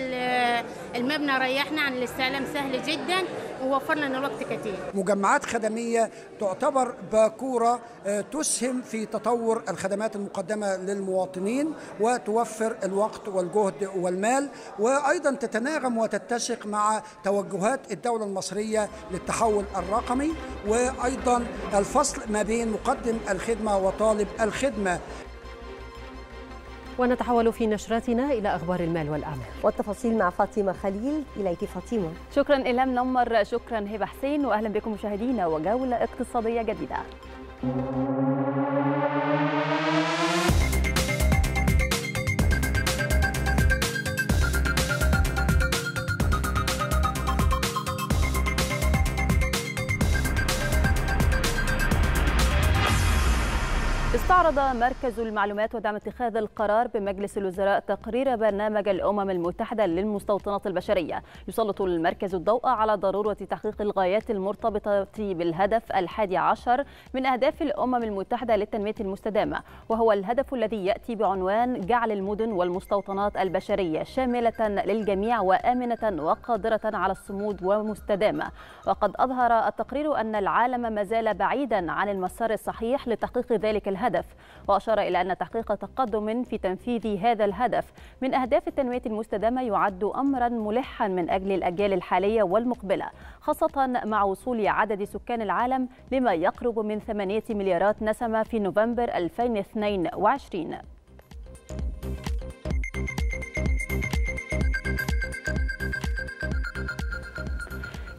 المبنى ريحنا عن الاستعلام سهل جدا. ووفر لنا الوقت كتير. مجمعات خدمية تعتبر باكورة تسهم في تطور الخدمات المقدمة للمواطنين وتوفر الوقت والجهد والمال وأيضا تتناغم وتتسق مع توجهات الدولة المصرية للتحول الرقمي وأيضا الفصل ما بين مقدم الخدمة وطالب الخدمة. ونتحول في نشرتنا إلى أخبار المال والأعمال. والتفاصيل مع فاطمة خليل. إليك فاطمة. شكرا إلهام نمر. شكرا هبة حسين. وأهلا بكم مشاهدينا وجولة اقتصادية جديدة. استعرض مركز المعلومات ودعم اتخاذ القرار بمجلس الوزراء تقرير برنامج الأمم المتحدة للمستوطنات البشرية. يسلط المركز الضوء على ضرورة تحقيق الغايات المرتبطة بالهدف الحادي عشر من أهداف الأمم المتحدة للتنمية المستدامة وهو الهدف الذي يأتي بعنوان جعل المدن والمستوطنات البشرية شاملة للجميع وآمنة وقادرة على الصمود ومستدامة. وقد أظهر التقرير أن العالم ما زال بعيدا عن المسار الصحيح لتحقيق ذلك الهدف. الهدف. وأشار إلى أن تحقيق تقدم في تنفيذ هذا الهدف من أهداف التنمية المستدامة يعد أمرا ملحا من أجل الأجيال الحالية والمقبلة خاصة مع وصول عدد سكان العالم لما يقرب من 8 مليارات نسمة في نوفمبر 2022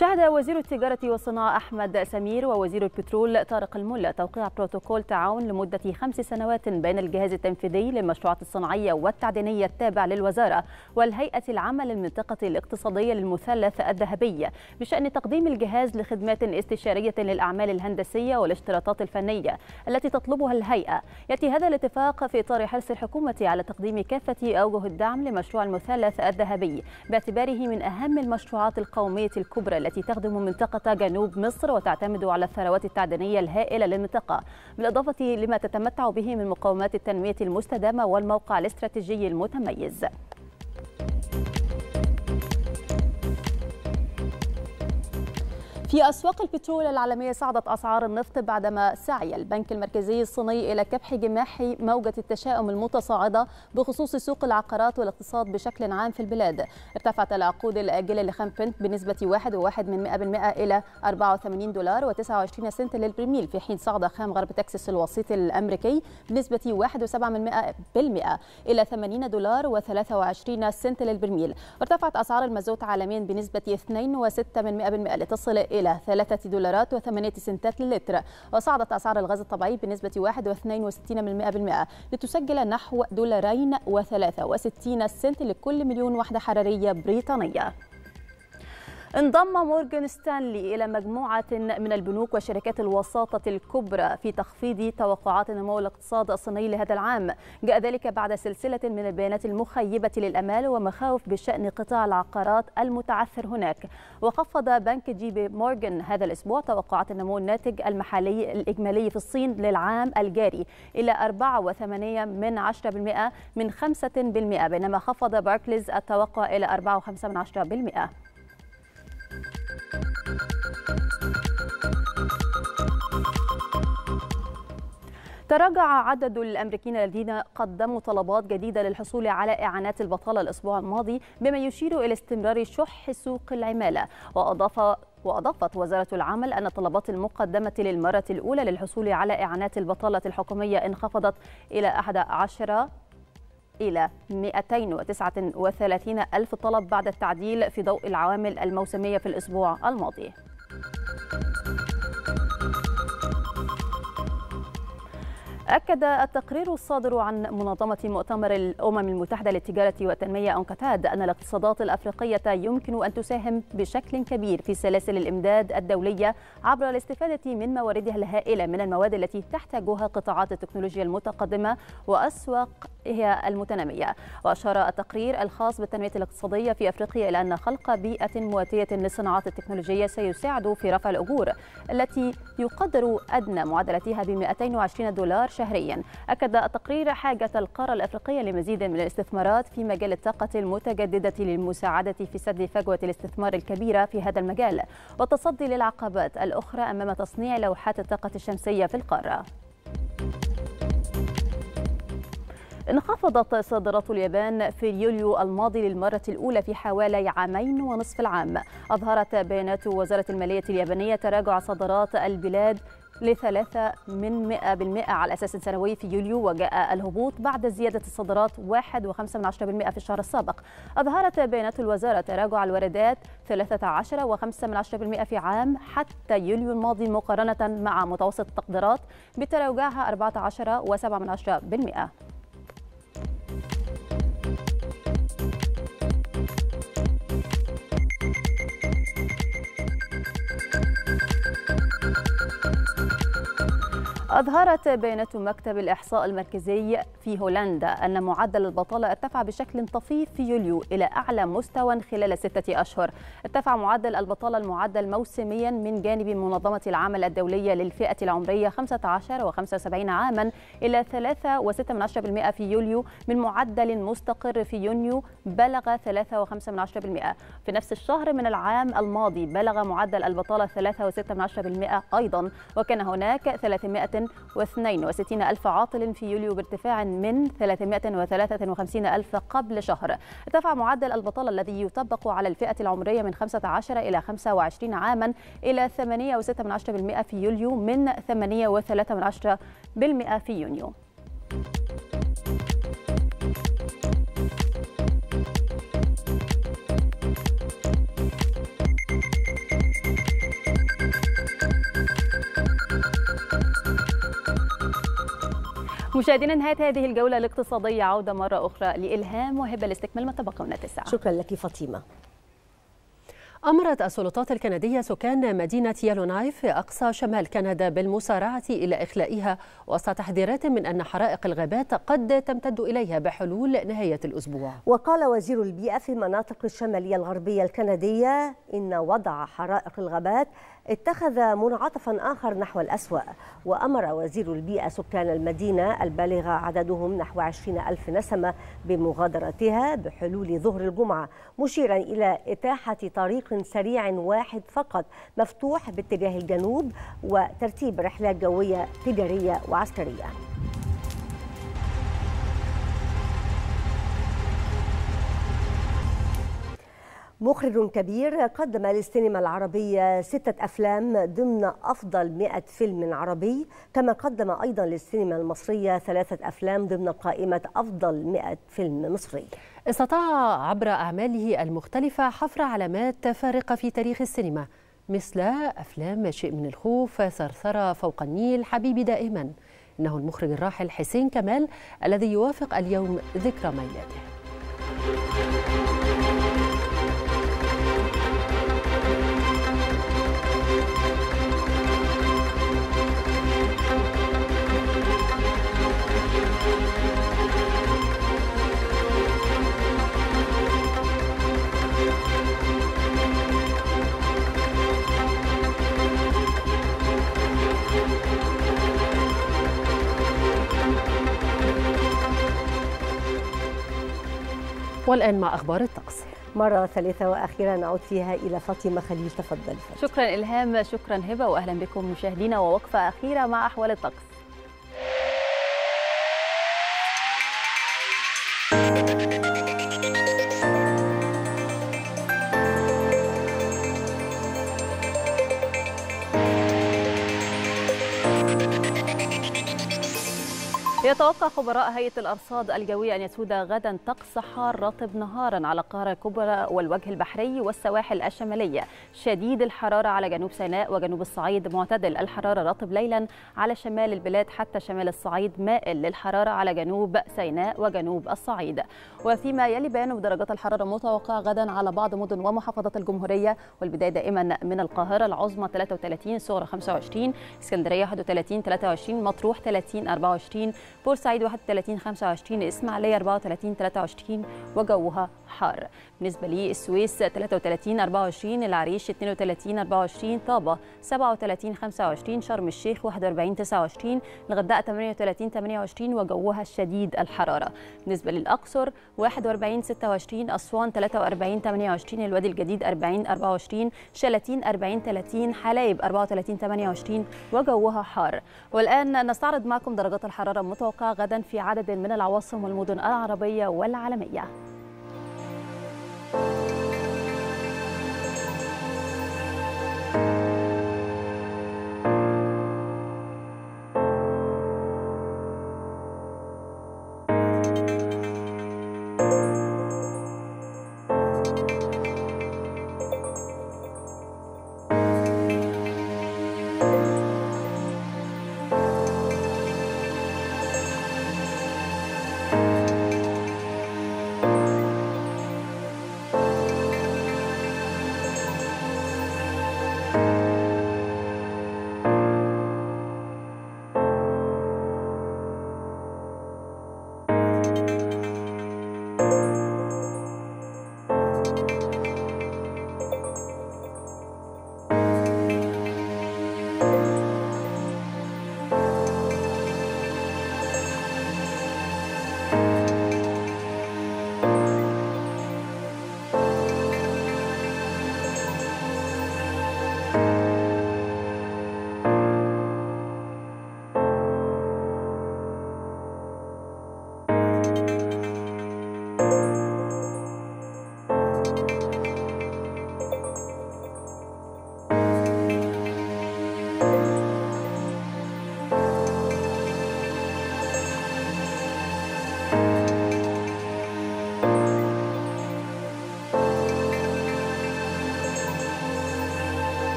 شهد وزير التجارة والصناعة أحمد سمير ووزير البترول طارق الملا توقيع بروتوكول تعاون لمدة خمس سنوات بين الجهاز التنفيذي للمشروعات الصناعية والتعدينية التابع للوزارة والهيئة العامة للمنطقة الاقتصادية للمثلث الذهبي. بشأن تقديم الجهاز لخدمات استشارية للأعمال الهندسية والاشتراطات الفنية التي تطلبها الهيئة. يأتي هذا الاتفاق في إطار حرص الحكومة على تقديم كافة أوجه الدعم لمشروع المثلث الذهبي باعتباره من أهم المشروعات القومية الكبرى التي تخدم منطقة جنوب مصر وتعتمد على الثروات التعدينية الهائلة للمنطقة بالإضافة لما تتمتع به من مقومات التنمية المستدامة والموقع الاستراتيجي المتميز. في أسواق البترول العالمية صعدت أسعار النفط بعدما سعي البنك المركزي الصيني إلى كبح جماح موجة التشاؤم المتصاعدة بخصوص سوق العقارات والاقتصاد بشكل عام في البلاد. ارتفعت العقود الآجلة لخام بنت بنسبة 1.1 من 100% إلى 84 دولار و29 سنت للبرميل في حين صعد خام غرب تكساس الوسيط الأمريكي بنسبة 1.7 من 100% إلى 80 دولار و23 سنت للبرميل وارتفعت أسعار المازوت عالميا بنسبة 2.6 من 100% لتصل إلى إلى 3 دولارات و8 سنتات للتر وصعدت أسعار الغاز الطبيعي بنسبة 1.62 من 100% لتسجل نحو دولارين و63 سنت لكل مليون وحدة حرارية بريطانية. انضم مورغان ستانلي إلى مجموعة من البنوك وشركات الوساطة الكبرى في تخفيض توقعات نمو الاقتصاد الصيني لهذا العام. جاء ذلك بعد سلسلة من البيانات المخيبة للأمال ومخاوف بشأن قطاع العقارات المتعثر هناك. وخفض بنك جي بي مورغان هذا الأسبوع توقعات النمو الناتج المحلي الإجمالي في الصين للعام الجاري إلى 4.8 من 10% من 5% بينما خفض باركليز التوقع إلى 4.5 من 10% تراجع عدد الأمريكيين الذين قدموا طلبات جديدة للحصول على إعانات البطالة الأسبوع الماضي بما يشير إلى استمرار شح سوق العمالة. واضاف وأضافت وزارة العمل أن الطلبات المقدمة للمرة الأولى للحصول على إعانات البطالة الحكومية انخفضت إلى 11 إلى 239 ألف طلب بعد التعديل في ضوء العوامل الموسمية في الأسبوع الماضي. أكد التقرير الصادر عن منظمة مؤتمر الأمم المتحدة للتجارة والتنمية أنكتاد أن الاقتصادات الأفريقية يمكن أن تساهم بشكل كبير في سلاسل الإمداد الدولية عبر الاستفادة من مواردها الهائلة من المواد التي تحتاجها قطاعات التكنولوجيا المتقدمة وأسواقها المتنامية وأشار التقرير الخاص بالتنمية الاقتصادية في أفريقيا إلى أن خلق بيئة مواتية للصناعات التكنولوجية سيساعد في رفع الأجور التي يقدر أدنى معدلاتها ب 220 دولار شهريا. أكد التقرير حاجة القارة الأفريقية لمزيد من الاستثمارات في مجال الطاقة المتجددة للمساعدة في سد فجوة الاستثمار الكبيرة في هذا المجال. والتصدي للعقبات الأخرى أمام تصنيع لوحات الطاقة الشمسية في القارة. انخفضت صادرات اليابان في يوليو الماضي للمرة الأولى في حوالي عامين ونصف العام. أظهرت بيانات وزارة المالية اليابانية تراجع صادرات البلاد لثلاثة من مئة بالمئة على أساس سنوي في يوليو وجاء الهبوط بعد زيادة الصادرات واحد وخمسة من عشرة بالمئة في الشهر السابق. أظهرت بيانات الوزارة تراجع الواردات ثلاثة عشر وخمسة من عشرة بالمئة في عام حتى يوليو الماضي مقارنة مع متوسط التقديرات بتراجعها أربعة عشر وسبعة من عشرة بالمئة. أظهرت بيانات مكتب الإحصاء المركزي في هولندا أن معدل البطالة ارتفع بشكل طفيف في يوليو إلى أعلى مستوى خلال ستة أشهر. ارتفع معدل البطالة المعدل موسميا من جانب منظمة العمل الدولية للفئة العمرية 15 و75 عاما إلى 3.6% في يوليو من معدل مستقر في يونيو بلغ 3.5% في نفس الشهر من العام الماضي بلغ معدل البطالة 3.6% أيضا وكان هناك 300 362 ألف عاطل في يوليو بارتفاع من 353 ألف قبل شهر. ارتفع معدل البطالة الذي يطبق على الفئة العمرية من 15 إلى 25 عاما إلى 8.6% في يوليو من 8.3% في يونيو. مشاهدينا نهاية هذه الجولة الاقتصادية عودة مرة أخرى لإلهام وهبة لاستكمال ما تبقى من التسعة شكرا لك فاطمة. أمرت السلطات الكندية سكان مدينة يالونايف في أقصى شمال كندا بالمسارعة إلى إخلائها وسط تحذيرات من أن حرائق الغابات قد تمتد إليها بحلول نهاية الأسبوع. وقال وزير البيئة في المناطق الشمالية الغربية الكندية إن وضع حرائق الغابات اتخذ منعطفا آخر نحو الأسوأ وأمر وزير البيئة سكان المدينة البالغ عددهم نحو 20 ألف نسمة بمغادرتها بحلول ظهر الجمعة مشيرا إلى إتاحة طريق سريع واحد فقط مفتوح باتجاه الجنوب وترتيب رحلات جوية تجارية وعسكرية. مخرج كبير قدم للسينما العربية ستة أفلام ضمن أفضل 100 فيلم عربي كما قدم أيضا للسينما المصرية ثلاثة أفلام ضمن قائمة أفضل 100 فيلم مصري. استطاع عبر أعماله المختلفة حفر علامات فارقة في تاريخ السينما مثل أفلام شيء من الخوف ثرثرة فوق النيل حبيبي دائما. إنه المخرج الراحل حسين كمال الذي يوافق اليوم ذكرى ميلاده. والآن مع أخبار الطقس مرة ثالثة وأخيرا نعود فيها إلى فاطمة خليل. تفضل. شكرا إلهام شكرا هبة وأهلا بكم مشاهدينا ووقفة أخيرة مع أحوال الطقس يتوقع خبراء هيئة الأرصاد الجوية أن يسود غدا طقس حار رطب نهارا على القاهرة الكبرى والوجه البحري والسواحل الشمالية. شديد الحرارة على جنوب سيناء وجنوب الصعيد معتدل. الحرارة رطب ليلا على شمال البلاد حتى شمال الصعيد مائل للحرارة على جنوب سيناء وجنوب الصعيد. وفيما يلي بيان درجات الحرارة المتوقعة غدا على بعض مدن ومحافظات الجمهورية والبداية دائما من القاهرة العظمى 33 صغرى 25 اسكندرية 31 23 مطروح 30 24 بورسعيد 31 25 إسماعيلية 34 23 وجوها حار. بالنسبة للسويس 33 24 العريش 32 24 طابة 37 25 شرم الشيخ 41 29 الغردقة 38 28 وجوها شديد الحرارة. بالنسبة للأقصر 41 26 أسوان 43 28 الوادي الجديد 40 24 شلاتين 40 30 حلايب 34 28 وجوها حار. والآن نستعرض معكم درجات الحرارة المتوقعة غدا في عدد من العواصم والمدن العربية والعالمية.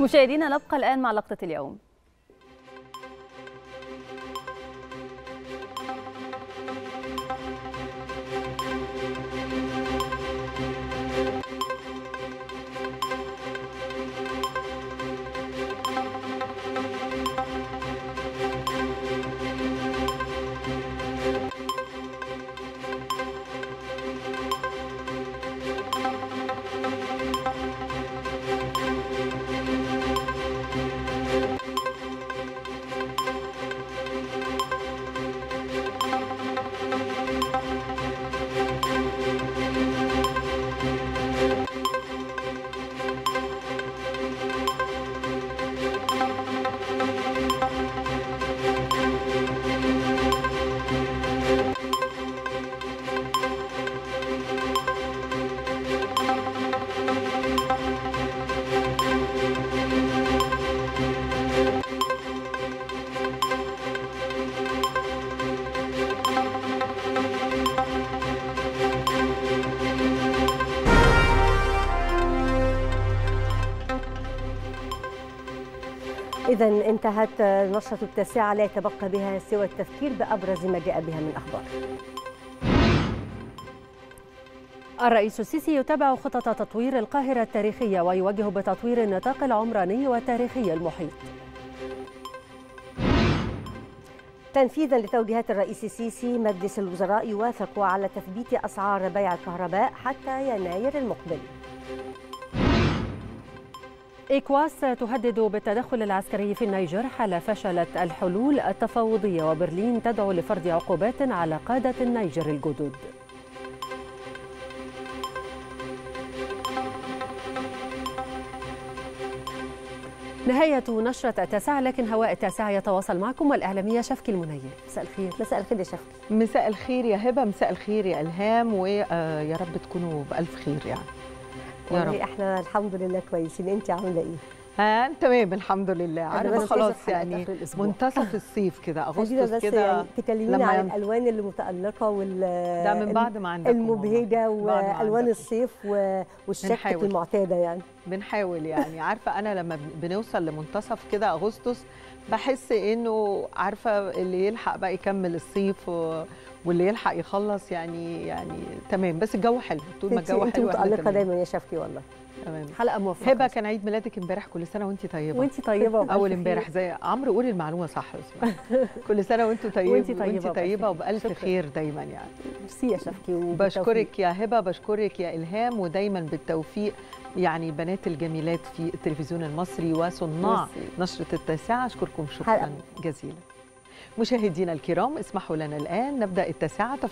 مشاهدينا نبقى الآن مع لقطة اليوم. إذا انتهت نشرة التاسعة لا يتبقى بها سوى التذكير بأبرز ما جاء بها من أخبار. الرئيس السيسي يتابع خطط تطوير القاهرة التاريخية ويوجه بتطوير النطاق العمراني والتاريخي المحيط. تنفيذا لتوجيهات الرئيس السيسي مجلس الوزراء يوافق على تثبيت أسعار بيع الكهرباء حتى يناير المقبل. إيكواس تهدد بالتدخل العسكري في النيجر حال فشلت الحلول التفاوضية وبرلين تدعو لفرض عقوبات على قادة النيجر الجدد. نهاية نشرة التاسعة لكن هواء التاسعة يتواصل معكم والإعلامية شافكي المنيري مساء الخير. مساء الخير يا شافكي. مساء الخير يا هبة مساء الخير يا إلهام ويا رب تكونوا بألف خير يعني. يا رب. إحنا الحمد لله كويسين. انت عاملة إيه؟ ها تمام الحمد لله. عارفة خلاص يعني. منتصف الصيف كده أغسطس كده يعني تكلمينا لما عن الألوان اللي متالقه وال ده من بعد ما عندكم المبهجة وألوان. الصيف و- والشكل بنحاول. المعتادة يعني. بنحاول يعني. عارفة أنا لما بن- بنوصل لمنتصف كده أغسطس بحس إنه عارفة اللي يلحق بقى يكمل الصيف و... واللي يلحق يخلص يعني يعني تمام بس الجو حلو طول ما الجو حلو تمام. دايما يا شفكي والله تمام حلقة موفقة هبة كان عيد ميلادك امبارح كل سنة وانت طيبة وانت وبألف أول. امبارح زي عمرو قولي المعلومة صح سمحت. كل سنة وانت طيب وانتي طيبة وانت وبألف طيبة وبألف شكراً. خير دايما يعني ميرسي يا شفكي. بشكرك يا هبة بشكرك يا إلهام ودايما بالتوفيق يعني بنات الجميلات في التلفزيون المصري وصناع. نشرة التاسعة أشكركم حلقة. شكرا جزيلا مشاهدينا الكرام اسمحوا لنا الآن نبدأ التاسعة. تفضل